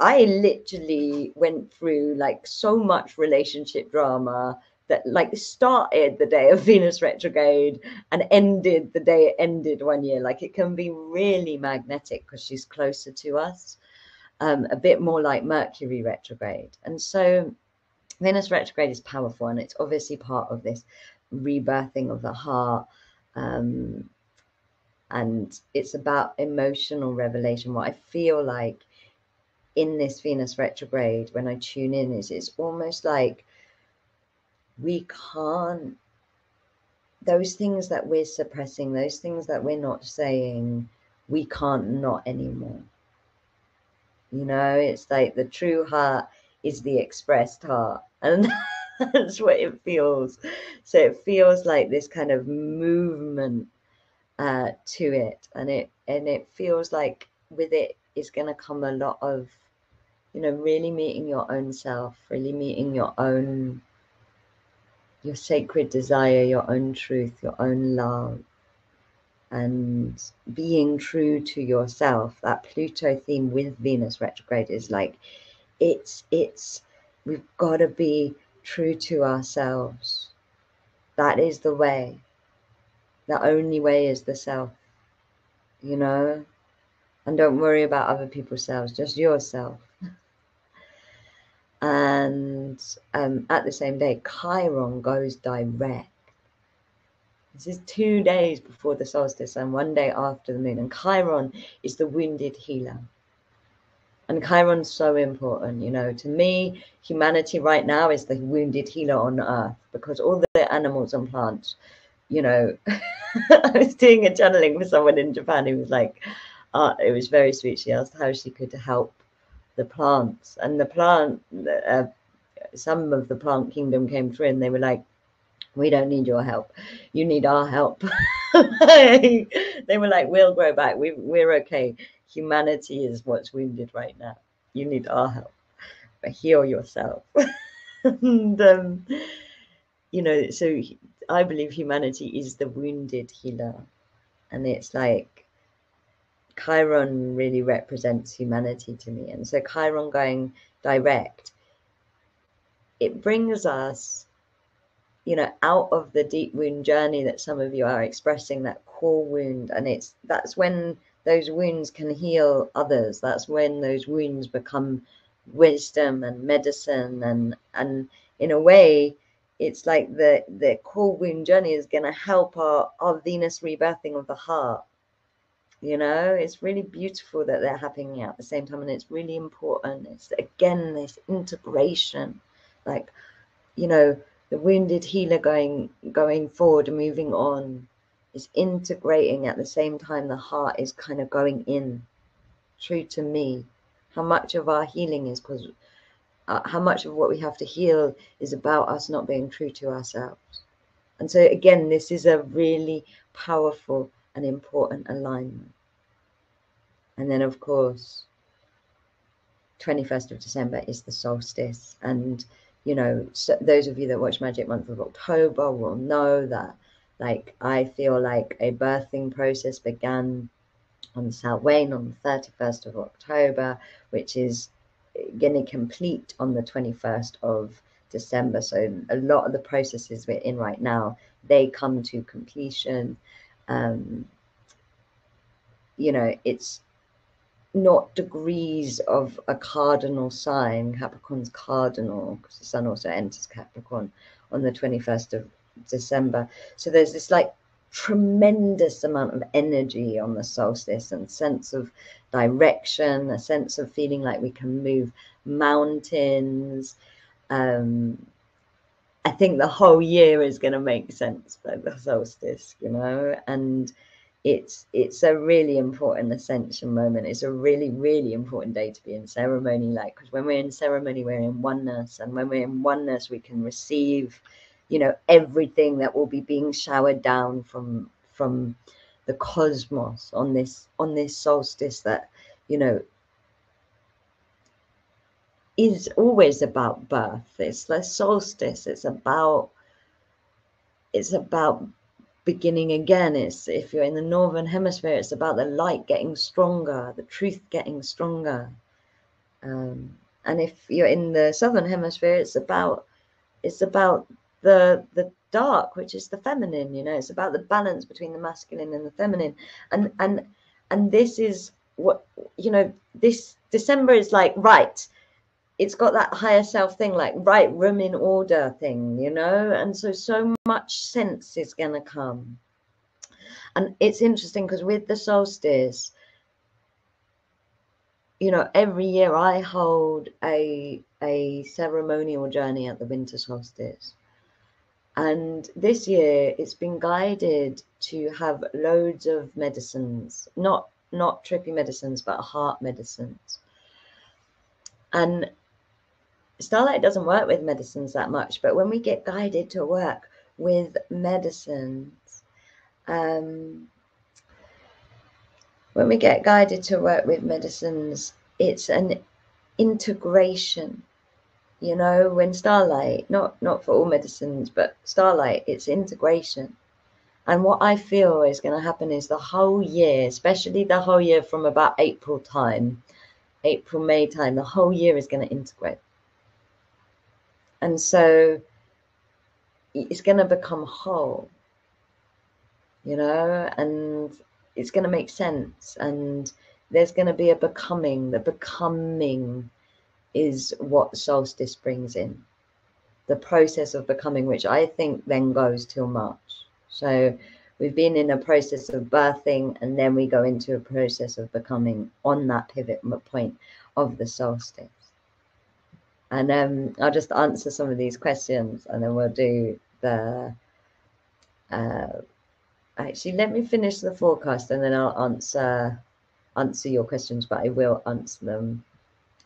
I literally went through like so much relationship drama that like started the day of Venus retrograde and ended the day it ended one year. Like it can be really magnetic because she's closer to us, um, a bit more like Mercury retrograde. And so Venus retrograde is powerful and it's obviously part of this rebirthing of the heart. Um, and it's about emotional revelation. What I feel like in this Venus retrograde when I tune in is it's almost like we can't those things that we're suppressing, those things that we're not saying, we can't not anymore. You know, it's like the true heart is the expressed heart. And that's what it feels. So it feels like this kind of movement uh, to it. And it and it feels like with it is gonna come a lot of, you know, really meeting your own self, really meeting your own your sacred desire, your own truth, your own love, and being true to yourself. That Pluto theme with Venus retrograde is like it's it's we've got to be true to ourselves. That is the way. The only way is the self. You know? And don't worry about other people's selves, just yourself and um, at the same day, Chiron goes direct. This is two days before the solstice and one day after the moon. And Chiron is the wounded healer. And Chiron's so important, you know. To me, humanity right now is the wounded healer on earth because all the animals and plants, you know. I was doing a channeling for someone in Japan who was like, uh, it was very sweet. She asked how she could help the plants and the plant uh, some of the plant kingdom came through and they were like we don't need your help. You need our help. They were like we'll grow back. We, we're okay. Humanity is what's wounded right now. You need our help. But heal yourself. And um, you know so i believe humanity is the wounded healer. And it's like Chiron really represents humanity to me. And so Chiron going direct, it brings us, you know, out of the deep wound journey that some of you are expressing, that core wound. And it's that's when those wounds can heal others. That's when those wounds become wisdom and medicine and and in a way it's like the the core wound journey is going to help our our venus rebirthing of the heart you know it's really beautiful that they're happening at the same time and it's really important. It's again this integration like you know the wounded healer going going forward and moving on is integrating at the same time the heart is kind of going in. True to me. How much of our healing is because uh, how much of what we have to heal is about us not being true to ourselves. And so again this is a really powerful an important alignment. And then, of course, 21st of December is the solstice. And, you know, so those of you that watch Magic Month of October will know that, like, I feel like a birthing process began on Samhain on the 31st of October, which is going to complete on the 21st of December. So a lot of the processes we're in right now, they come to completion um, you know, it's not degrees of a cardinal sign, Capricorn's cardinal, because the sun also enters Capricorn on the 21st of December. So there's this like tremendous amount of energy on the solstice and sense of direction, a sense of feeling like we can move mountains. Um, I think the whole year is going to make sense by the solstice, you know, and it's it's a really important ascension moment. It's a really really important day to be in ceremony, like because when we're in ceremony, we're in oneness, and when we're in oneness, we can receive, you know, everything that will be being showered down from from the cosmos on this on this solstice that you know is always about birth. It's the solstice. It's about it's about beginning again. It's if you're in the northern hemisphere, it's about the light getting stronger, the truth getting stronger. Um, and if you're in the southern hemisphere, it's about it's about the the dark, which is the feminine. You know, it's about the balance between the masculine and the feminine. And and and this is what you know. This December is like right it's got that higher self thing like right room in order thing you know and so so much sense is going to come And it's interesting because with the solstice, you know, every year I hold a a ceremonial journey at the winter solstice. And this year it's been guided to have loads of medicines, not not trippy medicines, but heart medicines. And Starlight doesn't work with medicines that much, but when we get guided to work with medicines, um, when we get guided to work with medicines, it's an integration. You know, when starlight, not not for all medicines, but starlight, it's integration. And what I feel is going to happen is the whole year, especially the whole year from about April time, April, May time, the whole year is going to integrate. And so it's going to become whole, you know, and it's going to make sense. And there's going to be a becoming. The becoming is what solstice brings in. The process of becoming, which I think then goes till March. So we've been in a process of birthing, and then we go into a process of becoming on that pivot point of the solstice. And um, I'll just answer some of these questions, and then we'll do the. Uh, actually, let me finish the forecast, and then I'll answer answer your questions, but I will answer them,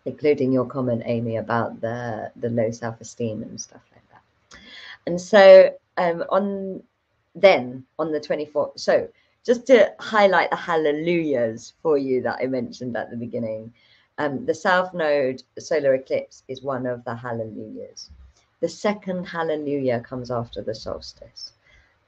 including your comment, Amy, about the the low self esteem and stuff like that. And so um, on then on the 24th, so just to highlight the hallelujahs for you that I mentioned at the beginning. Um, the South Node solar eclipse is one of the hallelujahs. The second hallelujah comes after the solstice,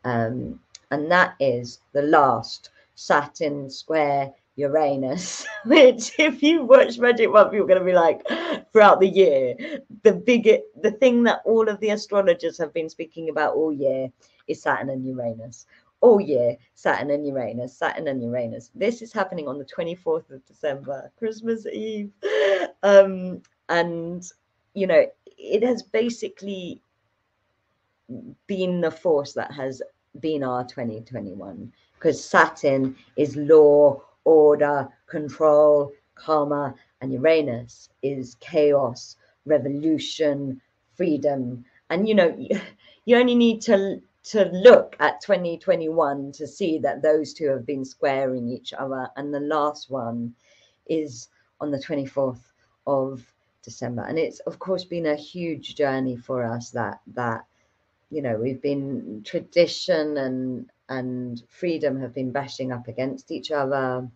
um, and that is the last Saturn square Uranus, which if you watch Magic Month, you're going to be like, throughout the year, the big, the thing that all of the astrologers have been speaking about all year is Saturn and Uranus. All year, Saturn and Uranus, Saturn and Uranus. This is happening on the 24th of December, Christmas Eve. Um, and, you know, it has basically been the force that has been our 2021 because Saturn is law, order, control, karma, and Uranus is chaos, revolution, freedom. And you know, you only need to to look at 2021 to see that those two have been squaring each other. And the last one is on the 24th of December. And it's of course been a huge journey for us that that you know we've been tradition and and freedom have been bashing up against each other.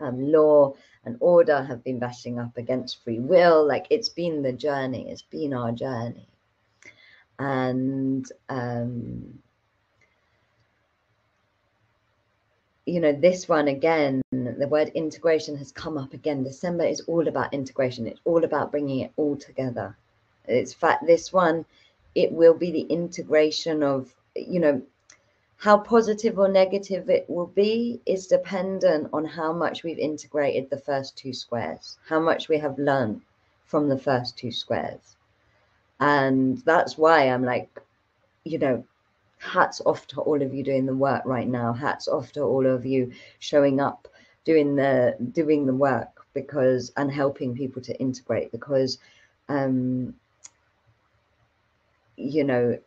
Um, law and order have been bashing up against free will. Like it's been the journey, it's been our journey. And, um, you know, this one again, the word integration has come up again. December is all about integration, it's all about bringing it all together. It's fact, this one, it will be the integration of, you know, how positive or negative it will be is dependent on how much we've integrated the first two squares, how much we have learned from the first two squares. And that's why I'm like, you know, hats off to all of you doing the work right now. Hats off to all of you showing up, doing the doing the work because and helping people to integrate because um you know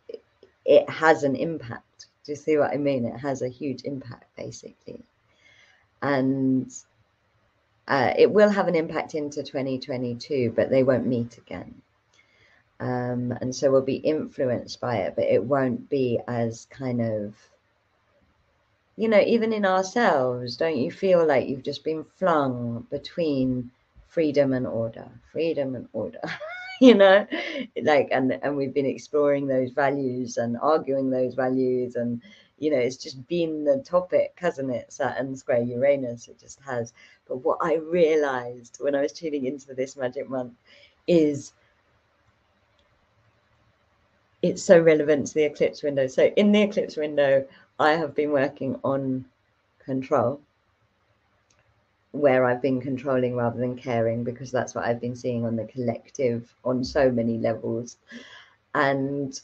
it has an impact do you see what I mean? It has a huge impact, basically. And uh, it will have an impact into 2022, but they won't meet again. Um, and so we'll be influenced by it, but it won't be as kind of, you know, even in ourselves, don't you feel like you've just been flung between freedom and order, freedom and order? you know like and and we've been exploring those values and arguing those values and you know it's just been the topic hasn't it saturn square uranus it just has but what i realized when i was tuning into this magic month is it's so relevant to the eclipse window so in the eclipse window i have been working on control where I've been controlling rather than caring because that's what I've been seeing on the collective on so many levels. And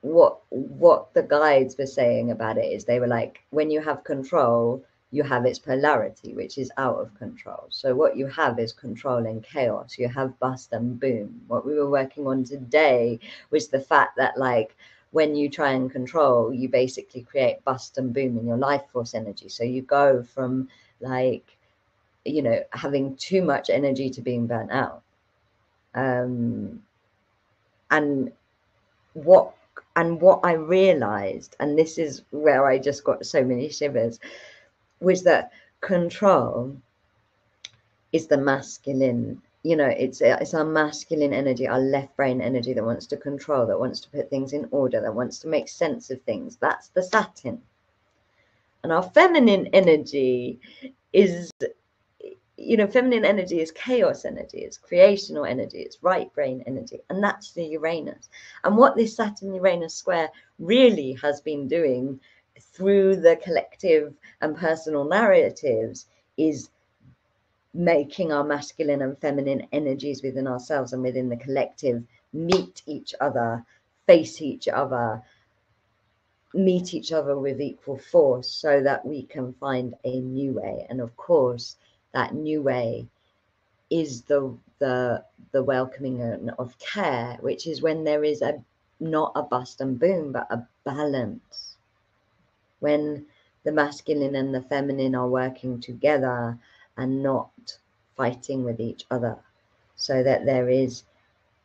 what what the guides were saying about it is they were like when you have control you have its polarity which is out of control. So what you have is control and chaos. You have bust and boom. What we were working on today was the fact that like when you try and control you basically create bust and boom in your life force energy. So you go from like you know having too much energy to being burnt out. Um and what and what I realized, and this is where I just got so many shivers, was that control is the masculine. You know, it's it's our masculine energy, our left brain energy that wants to control, that wants to put things in order, that wants to make sense of things. That's the Saturn. And our feminine energy is you know, feminine energy is chaos energy, it's creational energy, it's right brain energy, and that's the Uranus. And what this Saturn Uranus square really has been doing through the collective and personal narratives is making our masculine and feminine energies within ourselves and within the collective meet each other, face each other, meet each other with equal force so that we can find a new way. And of course, that new way is the the the welcoming of care, which is when there is a not a bust and boom, but a balance. When the masculine and the feminine are working together and not fighting with each other. So that there is,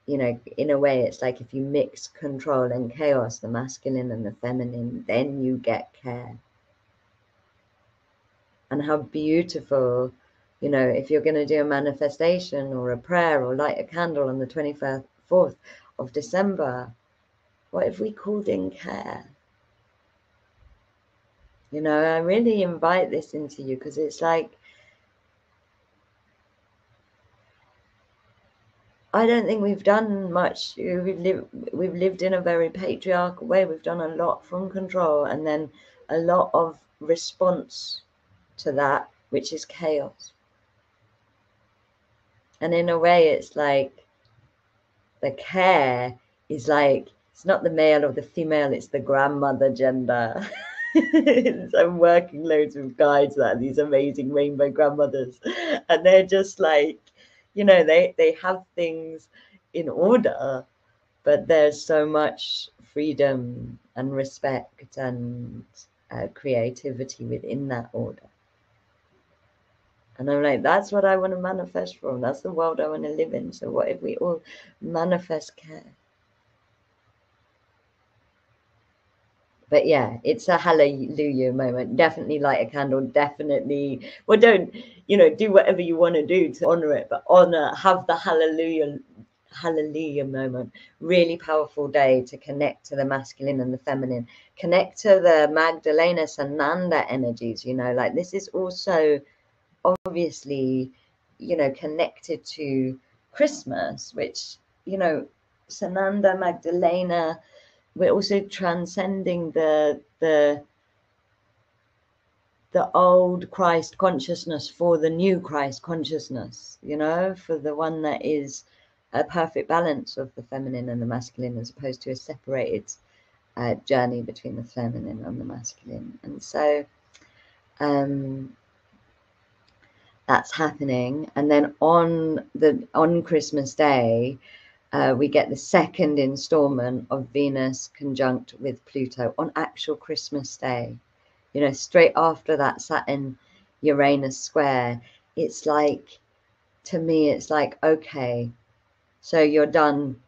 you know, in a way, it's like if you mix control and chaos, the masculine and the feminine, then you get care. And how beautiful you know, if you're going to do a manifestation or a prayer or light a candle on the 24th of December, what if we called in care? You know, I really invite this into you because it's like, I don't think we've done much. We've lived, we've lived in a very patriarchal way. We've done a lot from control and then a lot of response to that, which is chaos. And in a way, it's like the care is like it's not the male or the female, it's the grandmother gender. I'm working loads with guides that are these amazing rainbow grandmothers, and they're just like, you know, they they have things in order, but there's so much freedom and respect and uh, creativity within that order. And I'm like, that's what I want to manifest from. That's the world I want to live in. So what if we all manifest care? But yeah, it's a hallelujah moment. Definitely light a candle. Definitely, well, don't you know, do whatever you want to do to honor it, but honor, have the hallelujah, hallelujah moment. Really powerful day to connect to the masculine and the feminine. Connect to the Magdalena Sananda energies. You know, like this is also obviously, you know, connected to Christmas, which, you know, Sananda, Magdalena, we're also transcending the the the old Christ consciousness for the new Christ consciousness, you know, for the one that is a perfect balance of the feminine and the masculine as opposed to a separated uh, journey between the feminine and the masculine. And so, um, that's happening. And then on the on Christmas Day, uh, we get the second installment of Venus conjunct with Pluto on actual Christmas Day. You know, straight after that Saturn Uranus square, it's like, to me, it's like, okay, so you're done.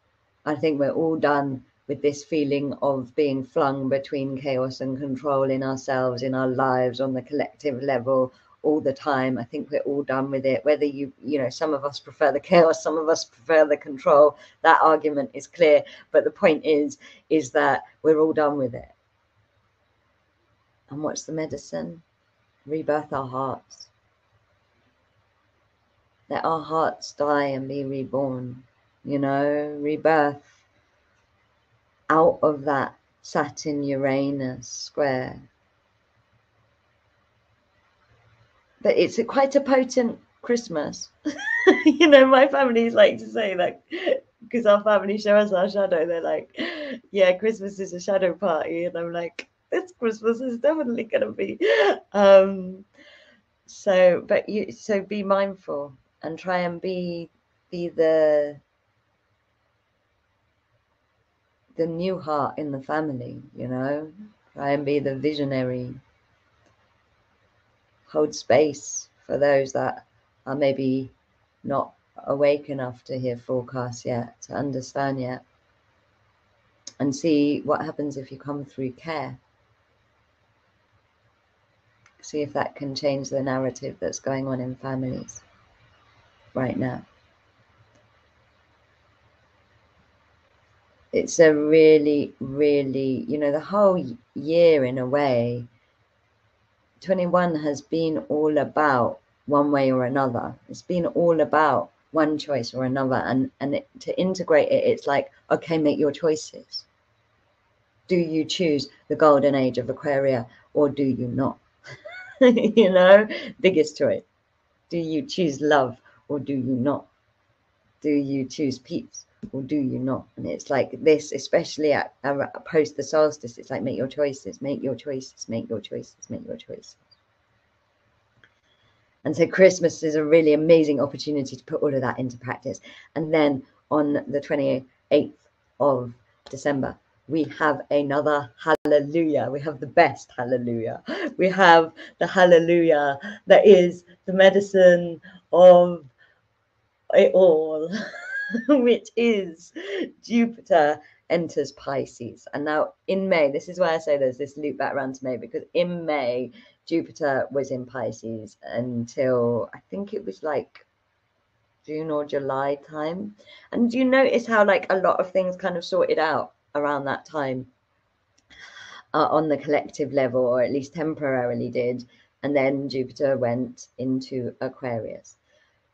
I think we're all done with this feeling of being flung between chaos and control in ourselves, in our lives, on the collective level, all the time. I think we're all done with it. Whether you, you know, some of us prefer the chaos, some of us prefer the control. That argument is clear. But the point is, is that we're all done with it. And what's the medicine? Rebirth our hearts. Let our hearts die and be reborn. You know, rebirth out of that Saturn Uranus square but it's a, quite a potent Christmas. you know, my families like to say that because our family show us our shadow. They're like, yeah, Christmas is a shadow party. And I'm like, this Christmas is definitely going to be. Um, so, but you, so be mindful and try and be, be the, the new heart in the family, you know, try and be the visionary, hold space for those that are maybe not awake enough to hear forecasts yet, to understand yet, and see what happens if you come through care. See if that can change the narrative that's going on in families right now. It's a really, really, you know, the whole year in a way, 21 has been all about one way or another. It's been all about one choice or another and and it, to integrate it it's like okay make your choices. Do you choose the golden age of aquaria or do you not? You know biggest choice. Do you choose love or do you not? Do you choose peace or do you not and it's like this especially at, at post the solstice it's like make your choices make your choices make your choices make your choices and so Christmas is a really amazing opportunity to put all of that into practice. And then on the 28th of December, we have another hallelujah. We have the best hallelujah. We have the hallelujah that is the medicine of it all, which is Jupiter enters Pisces. And now in May, this is why I say there's this loop back around to May, because in May, Jupiter was in Pisces until I think it was like June or July time. And you notice how like a lot of things kind of sorted out around that time uh, on the collective level, or at least temporarily did. And then Jupiter went into Aquarius.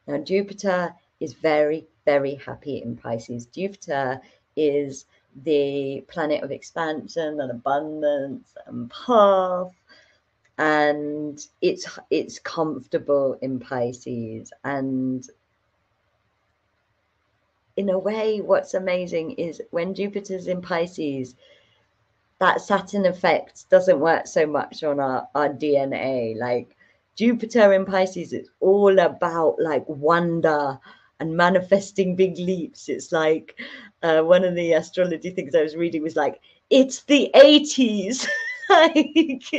Now, Jupiter is very, very happy in Pisces. Jupiter is the planet of expansion and abundance and path and it's it's comfortable in Pisces and in a way what's amazing is when Jupiter's in Pisces that Saturn effect doesn't work so much on our, our DNA like Jupiter in Pisces it's all about like wonder and manifesting big leaps it's like uh, one of the astrology things I was reading was like it's the 80s like,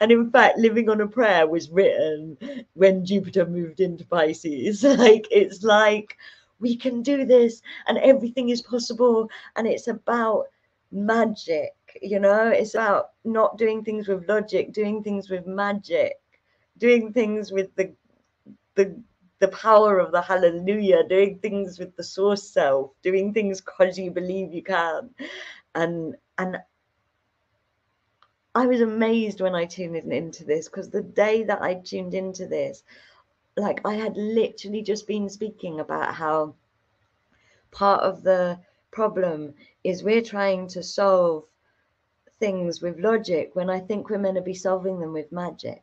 and in fact, living on a prayer was written when Jupiter moved into Pisces. Like, it's like we can do this, and everything is possible, and it's about magic. You know, it's about not doing things with logic, doing things with magic, doing things with the the the power of the hallelujah, doing things with the source self, doing things because you believe you can. And and I was amazed when I tuned in into this because the day that I tuned into this, like I had literally just been speaking about how part of the problem is we're trying to solve things with logic when I think we're meant to be solving them with magic.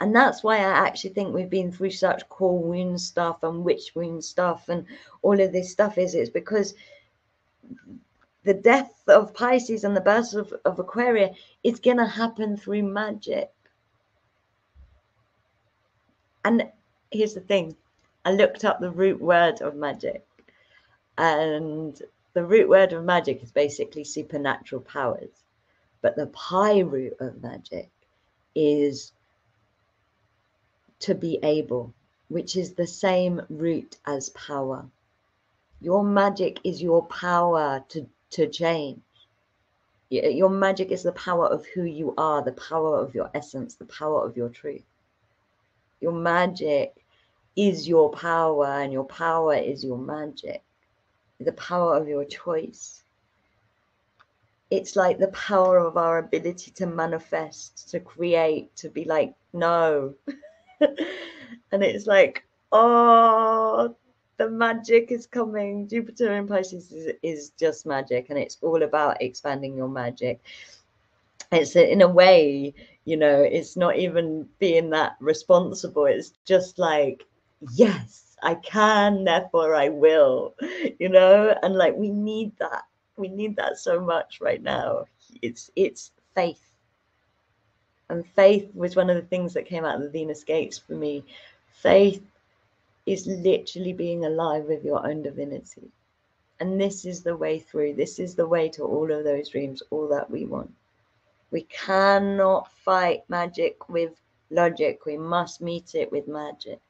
And that's why I actually think we've been through such core wound stuff and witch wound stuff and all of this stuff is it's because the death of Pisces and the birth of, of Aquaria is going to happen through magic. And here's the thing I looked up the root word of magic, and the root word of magic is basically supernatural powers. But the PIE root of magic is to be able, which is the same root as power. Your magic is your power to to change. Your magic is the power of who you are, the power of your essence, the power of your truth. Your magic is your power, and your power is your magic, the power of your choice. It's like the power of our ability to manifest, to create, to be like, no. and it's like, oh, the magic is coming. Jupiter in Pisces is, is just magic, and it's all about expanding your magic. It's in a way, you know, it's not even being that responsible. It's just like, yes, I can, therefore I will, you know, and like we need that. We need that so much right now. It's it's faith. And faith was one of the things that came out of the Venus Gates for me. Faith is literally being alive with your own divinity. And this is the way through. This is the way to all of those dreams, all that we want. We cannot fight magic with logic. We must meet it with magic.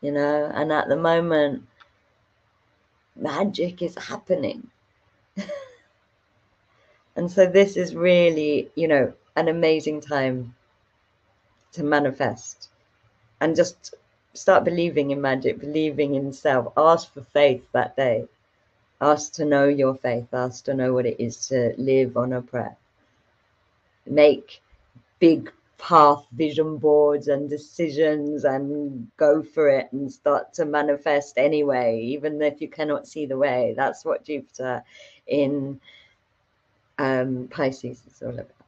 You know, and at the moment, magic is happening. and so this is really, you know, an amazing time to manifest and just start believing in magic, believing in self. Ask for faith that day. Ask to know your faith. Ask to know what it is to live on a prayer. Make big path vision boards and decisions and go for it and start to manifest anyway, even if you cannot see the way. That's what Jupiter in um, Pisces is all about.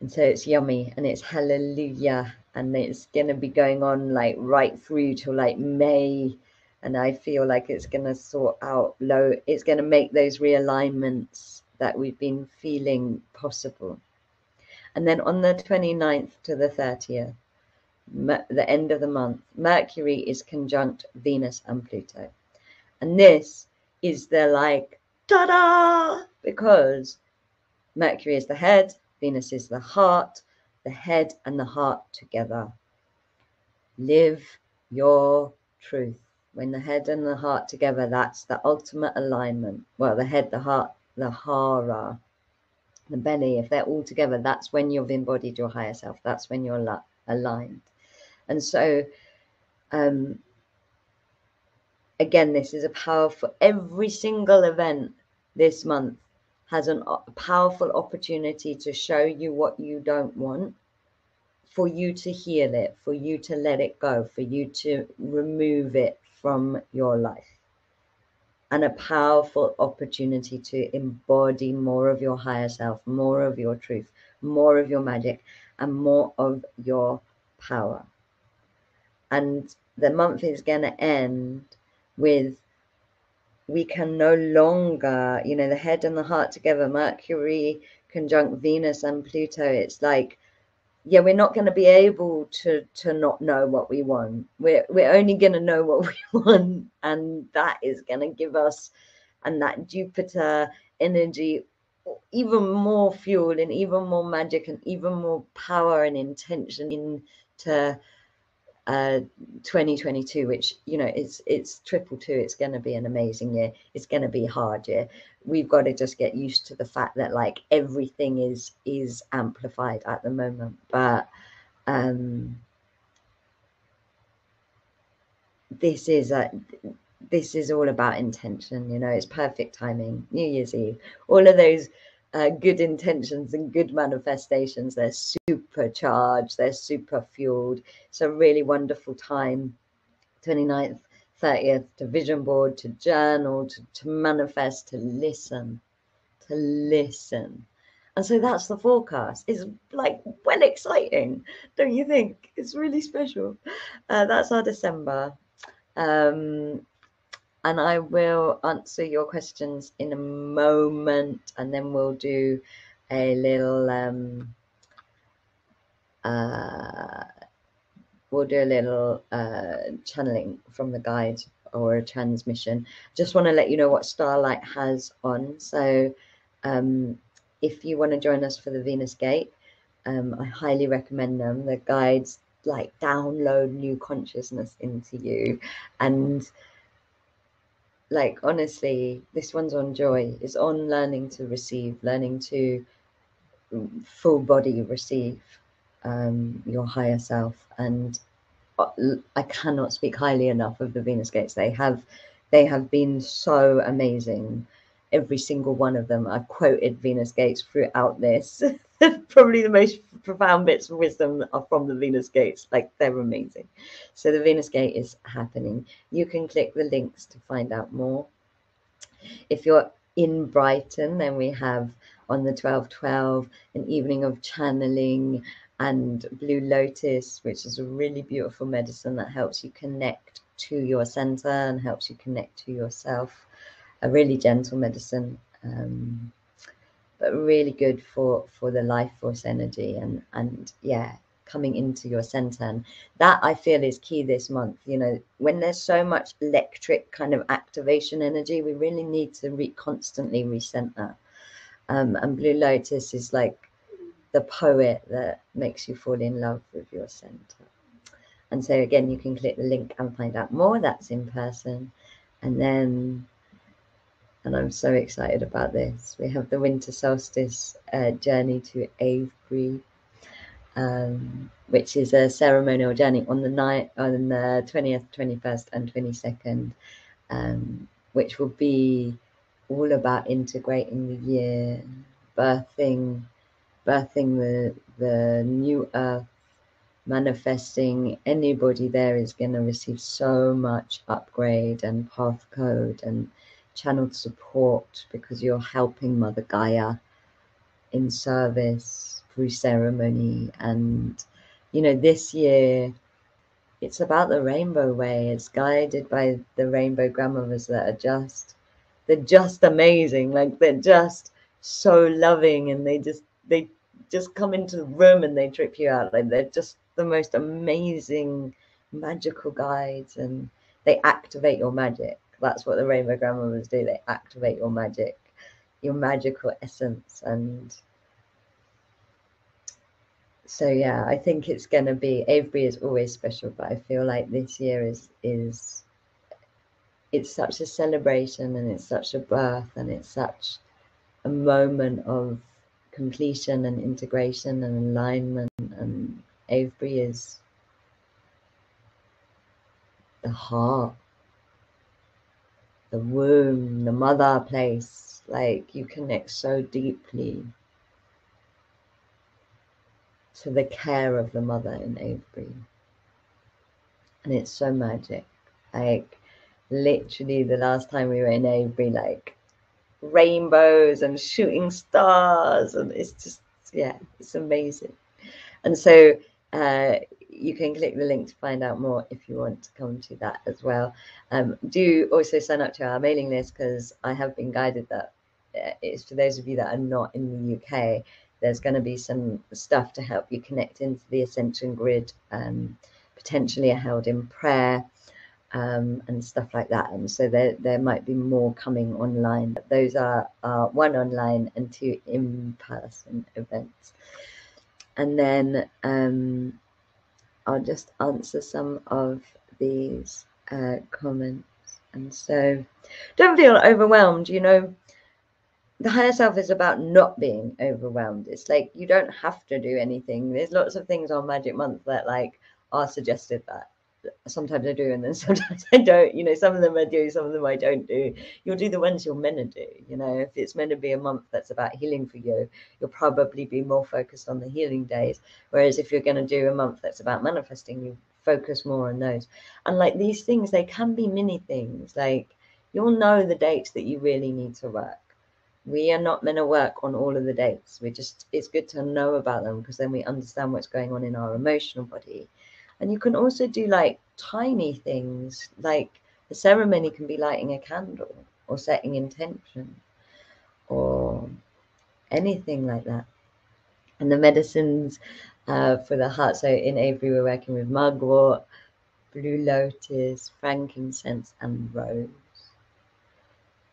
And so it's yummy and it's hallelujah and it's gonna be going on like right through till like May and I feel like it's gonna sort out low it's gonna make those realignments that we've been feeling possible. And then on the 29th to the 30th the end of the month Mercury is conjunct Venus and Pluto. And this is the like ta-da! Because Mercury is the head Venus is the heart, the head and the heart together. Live your truth. When the head and the heart together, that's the ultimate alignment. Well, the head, the heart, the hara, the belly, if they're all together, that's when you've embodied your higher self. That's when you're aligned. And so, um, again, this is a powerful, every single event this month has an, uh, a powerful opportunity to show you what you don't want, for you to heal it, for you to let it go, for you to remove it from your life. And a powerful opportunity to embody more of your higher self, more of your truth, more of your magic, and more of your power. And the month is going to end with we can no longer, you know, the head and the heart together, Mercury conjunct Venus and Pluto, it's like, yeah, we're not going to be able to to not know what we want. We're we're only going to know what we want, and that is going to give us, and that Jupiter energy, even more fuel and even more magic and even more power and intention into uh, 2022, which you know it's it's triple two. It's going to be an amazing year. It's going to be hard year. We've got to just get used to the fact that like everything is is amplified at the moment. But um, this is a this is all about intention. You know, it's perfect timing. New Year's Eve, all of those uh, good intentions and good manifestations. They're supercharged, they're super fueled. It's a really wonderful time. 29th, 30th to vision board, to journal, to, to manifest, to listen, to listen. And so that's the forecast. It's like well exciting, don't you think? It's really special. Uh, that's our December. Um, and I will answer your questions in a moment, and then we'll do a little um, uh, we'll do a little uh, channeling from the guide or a transmission. Just want to let you know what Starlight has on. So um, if you want to join us for the Venus Gate, um, I highly recommend them. The guides like download new consciousness into you and like honestly this one's on joy. It's on learning to receive learning to full body receive um, your higher self. And uh, i cannot speak highly enough of the venus gates. They have they have been so amazing. Every single one of them. I've quoted venus gates throughout this probably the most profound bits of wisdom are from the Venus Gates. Like they're amazing. So the Venus Gate is happening. You can click the links to find out more. If you're in Brighton, then we have on the 1212 an evening of channeling and Blue Lotus, which is a really beautiful medicine that helps you connect to your center and helps you connect to yourself. A really gentle medicine, um, but really good for for the life force energy and and yeah, coming into your center. And that I feel is key this month. You know, when there's so much electric kind of activation energy, we really need to re- constantly recenter. Um, and Blue Lotus is like the poet that makes you fall in love with your center. And so again, you can click the link and find out more. That's in person. And then, and I'm so excited about this. We have the winter solstice uh, journey to Avebury, um, which is a ceremonial journey on the night on the 20th, 21st, and 22nd, um, which will be all about integrating the year, birthing birthing the the new earth manifesting anybody there is going to receive so much upgrade and path code and channeled support because you're helping mother gaia in service through ceremony and you know this year it's about the rainbow way it's guided by the rainbow grandmothers that are just they're just amazing like they're just so loving and they just they just come into the room and they trip you out. Like they're just the most amazing magical guides and they activate your magic. That's what the rainbow grandmothers do. They activate your magic, your magical essence. And so yeah, I think it's gonna be Avebury is always special, but I feel like this year is is it's such a celebration and it's such a birth and it's such a moment of completion and integration and alignment and Avebury is the heart the womb the mother place like you connect so deeply to the care of the mother in Avebury. And it's so magic. Like literally the last time we were in Avebury like rainbows and shooting stars and it's just yeah it's amazing. And so uh, you can click the link to find out more if you want to come to that as well um, do also sign up to our mailing list because i have been guided that uh, it's for those of you that are not in the uk there's going to be some stuff to help you connect into the ascension grid um, potentially a held in prayer um, and stuff like that. And so there, there might be more coming online. But those are, are one online and two in person events. And then um, I'll just answer some of these uh, comments. And so don't feel overwhelmed. You know, the higher self is about not being overwhelmed. It's like you don't have to do anything. There's lots of things on Magic Month that like are suggested that sometimes I do and then sometimes I don't. You know, some of them I do, some of them I don't do. You'll do the ones you're meant to do. You know, if it's meant to be a month that's about healing for you, you'll probably be more focused on the healing days. Whereas if you're going to do a month that's about manifesting, you focus more on those. And like these things, they can be mini things. Like you'll know the dates that you really need to work. We are not meant to work on all of the dates. We just, it's good to know about them because then we understand what's going on in our emotional body and you can also do like tiny things, like the ceremony can be lighting a candle or setting intention or anything like that. And the medicines uh, for the heart. So in Avebury, we're working with mugwort, blue lotus, frankincense, and rose.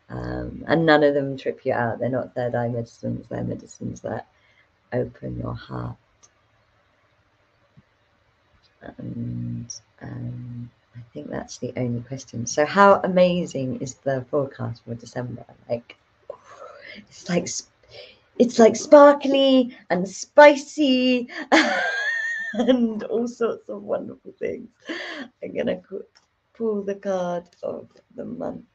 Um, and none of them trip you out. They're not third eye medicines, they're medicines that open your heart and um, I think that's the only question. So, how amazing is the forecast for December? Like, it's like it's like sparkly and spicy and all sorts of wonderful things. I'm gonna pull the card of the month,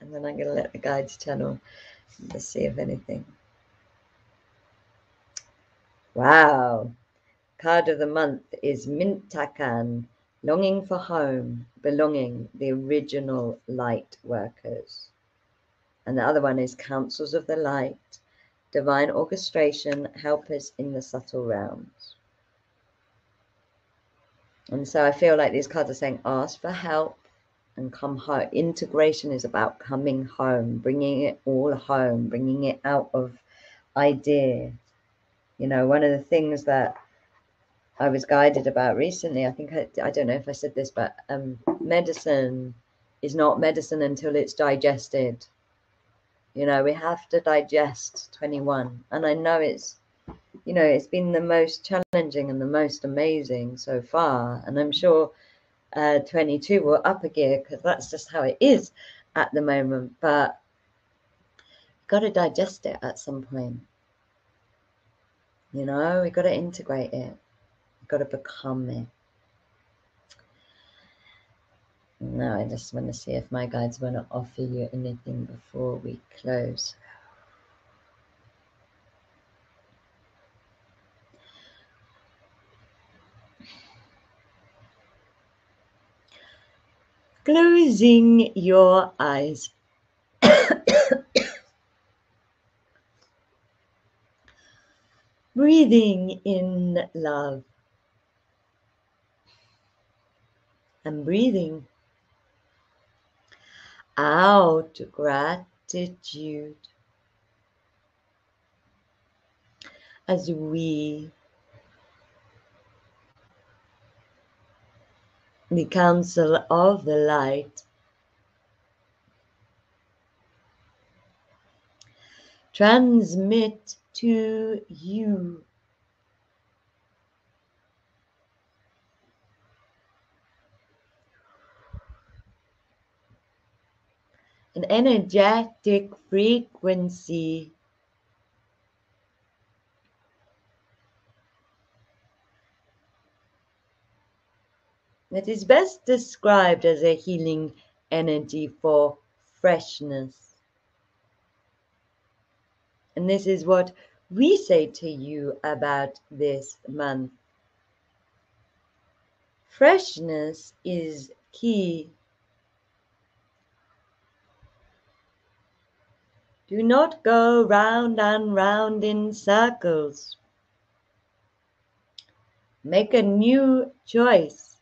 and then I'm gonna let the guides channel to see if anything. Wow. Card of the month is Mintakan, longing for home, belonging, the original light workers. And the other one is Councils of the Light, divine orchestration, helpers in the subtle realms. And so I feel like these cards are saying ask for help and come home. Integration is about coming home, bringing it all home, bringing it out of idea. You know, one of the things that I was guided about recently, I think I, I don't know if I said this, but um, medicine is not medicine until it's digested. You know, we have to digest 21. And I know it's, you know, it's been the most challenging and the most amazing so far. And I'm sure uh, 22 will up a gear because that's just how it is at the moment. But you've got to digest it at some point. You know, we got to integrate it. Got to become it. Now I just want to see if my guides want to offer you anything before we close. Closing your eyes. Breathing in love. And breathing. Out gratitude. As we the council of the light transmit to you an energetic frequency that is best described as a healing energy for freshness. And this is what we say to you about this month. Freshness is key Do not go round and round in circles. Make a new choice.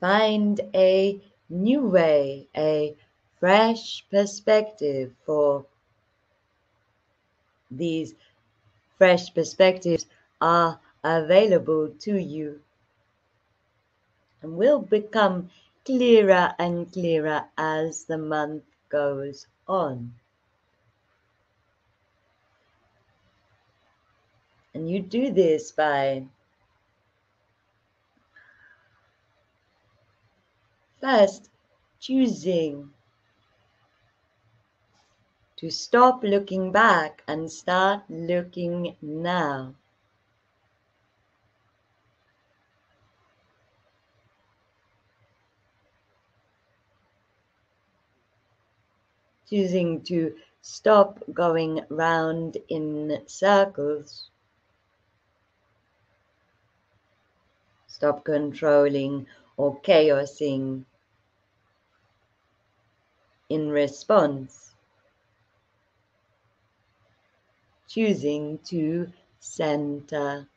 Find a new way, a fresh perspective for these fresh perspectives are available to you and will become clearer and clearer as the month goes on. And you do this by first choosing to stop looking back and start looking now. Choosing to stop going round in circles. Stop controlling or chaosing in response. Choosing to center.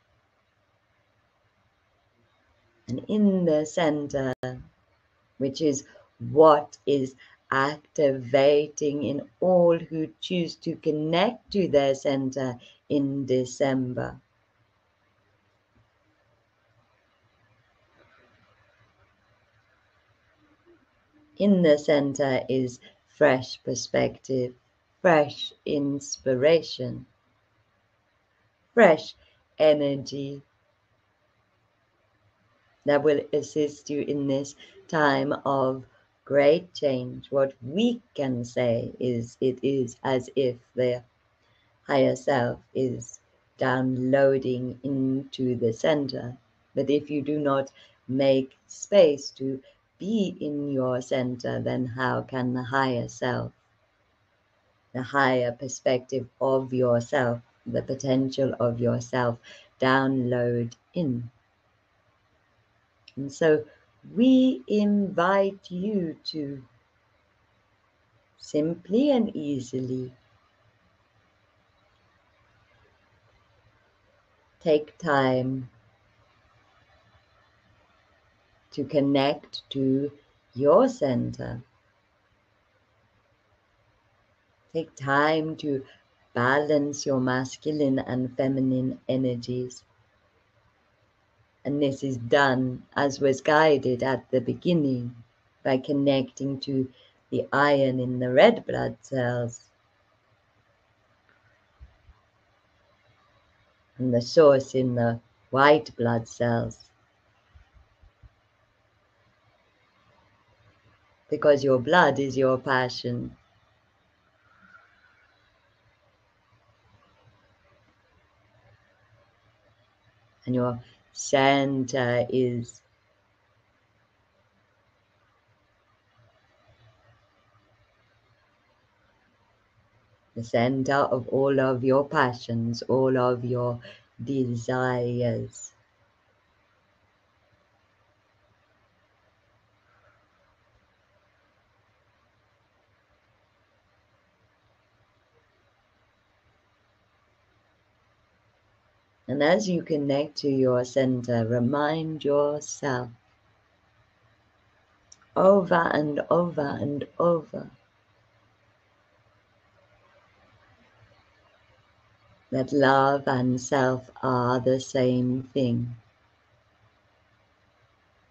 And in the center, which is what is activating in all who choose to connect to their center in December. In the center is fresh perspective, fresh inspiration, fresh energy that will assist you in this time of great change. What we can say is it is as if the higher self is downloading into the center. But if you do not make space to be in your center, then how can the higher self, the higher perspective of yourself, the potential of yourself download in? And so we invite you to simply and easily take time to connect to your center. Take time to balance your masculine and feminine energies. And this is done as was guided at the beginning by connecting to the iron in the red blood cells and the source in the white blood cells. Because your blood is your passion. And your center uh, is the center of all of your passions, all of your desires. And as you connect to your center, remind yourself over and over and over that love and self are the same thing.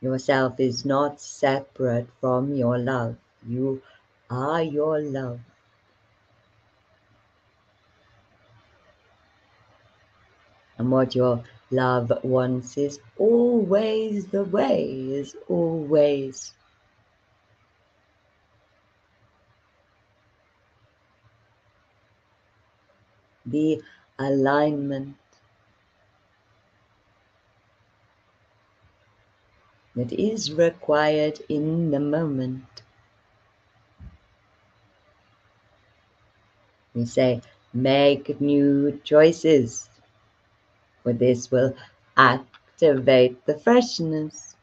Yourself is not separate from your love. You are your love. And what your love wants is always the way, is always. The alignment that is required in the moment. We say, make new choices, for this will activate the freshness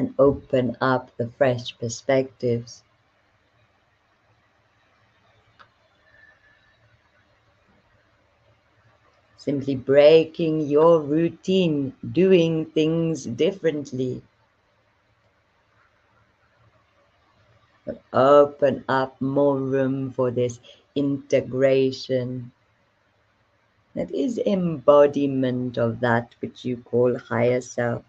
and open up the fresh perspectives. simply breaking your routine, doing things differently. Open up more room for this integration that is embodiment of that which you call higher self.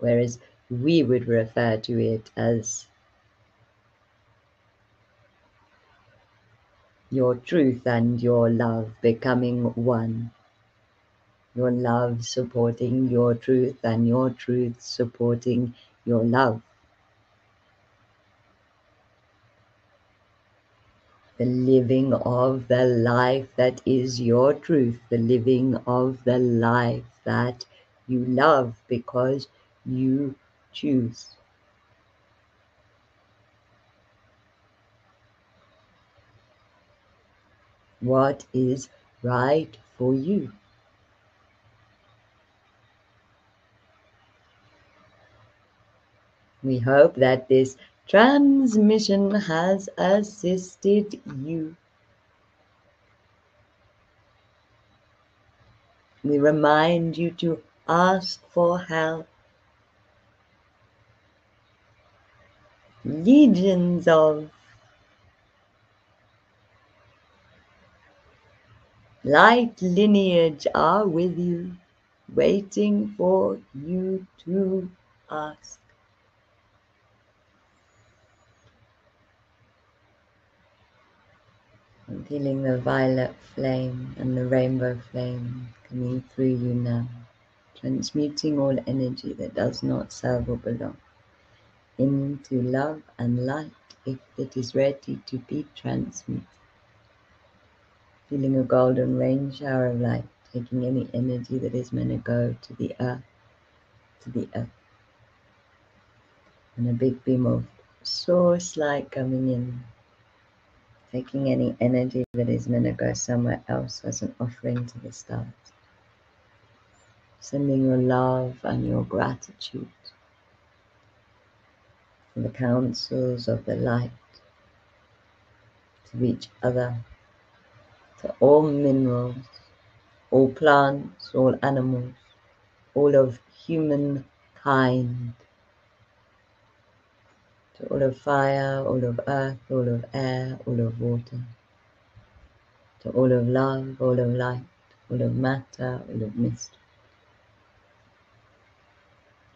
Whereas we would refer to it as your truth and your love becoming one. Your love supporting your truth and your truth supporting your love. The living of the life that is your truth, the living of the life that you love because you choose. what is right for you. We hope that this transmission has assisted you. We remind you to ask for help. Legions of light lineage are with you, waiting for you to ask. I'm feeling the violet flame and the rainbow flame coming through you now, transmuting all energy that does not serve or belong into love and light if it is ready to be transmuted feeling a golden rain shower of light, taking any energy that is meant to go to the earth, to the earth. And a big beam of source light coming in, taking any energy that is going to go somewhere else as an offering to the stars. Sending your love and your gratitude for the councils of the light to each other to all minerals, all plants, all animals, all of humankind, to all of fire, all of earth, all of air, all of water, to all of love, all of light, all of matter, all of mist,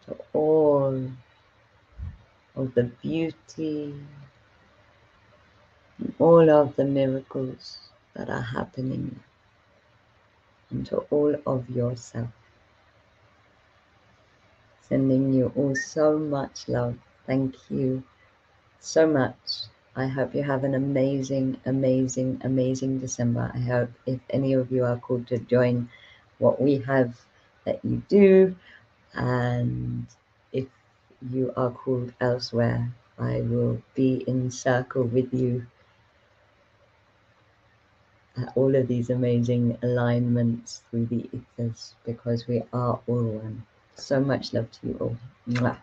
to all of the beauty, all of the miracles that are happening, and to all of yourself. Sending you all so much love. Thank you so much. I hope you have an amazing, amazing, amazing December. I hope if any of you are called to join what we have, that you do. And if you are called elsewhere, I will be in circle with you at all of these amazing alignments through the ethers because we are all one. So much love to you all. Mwah.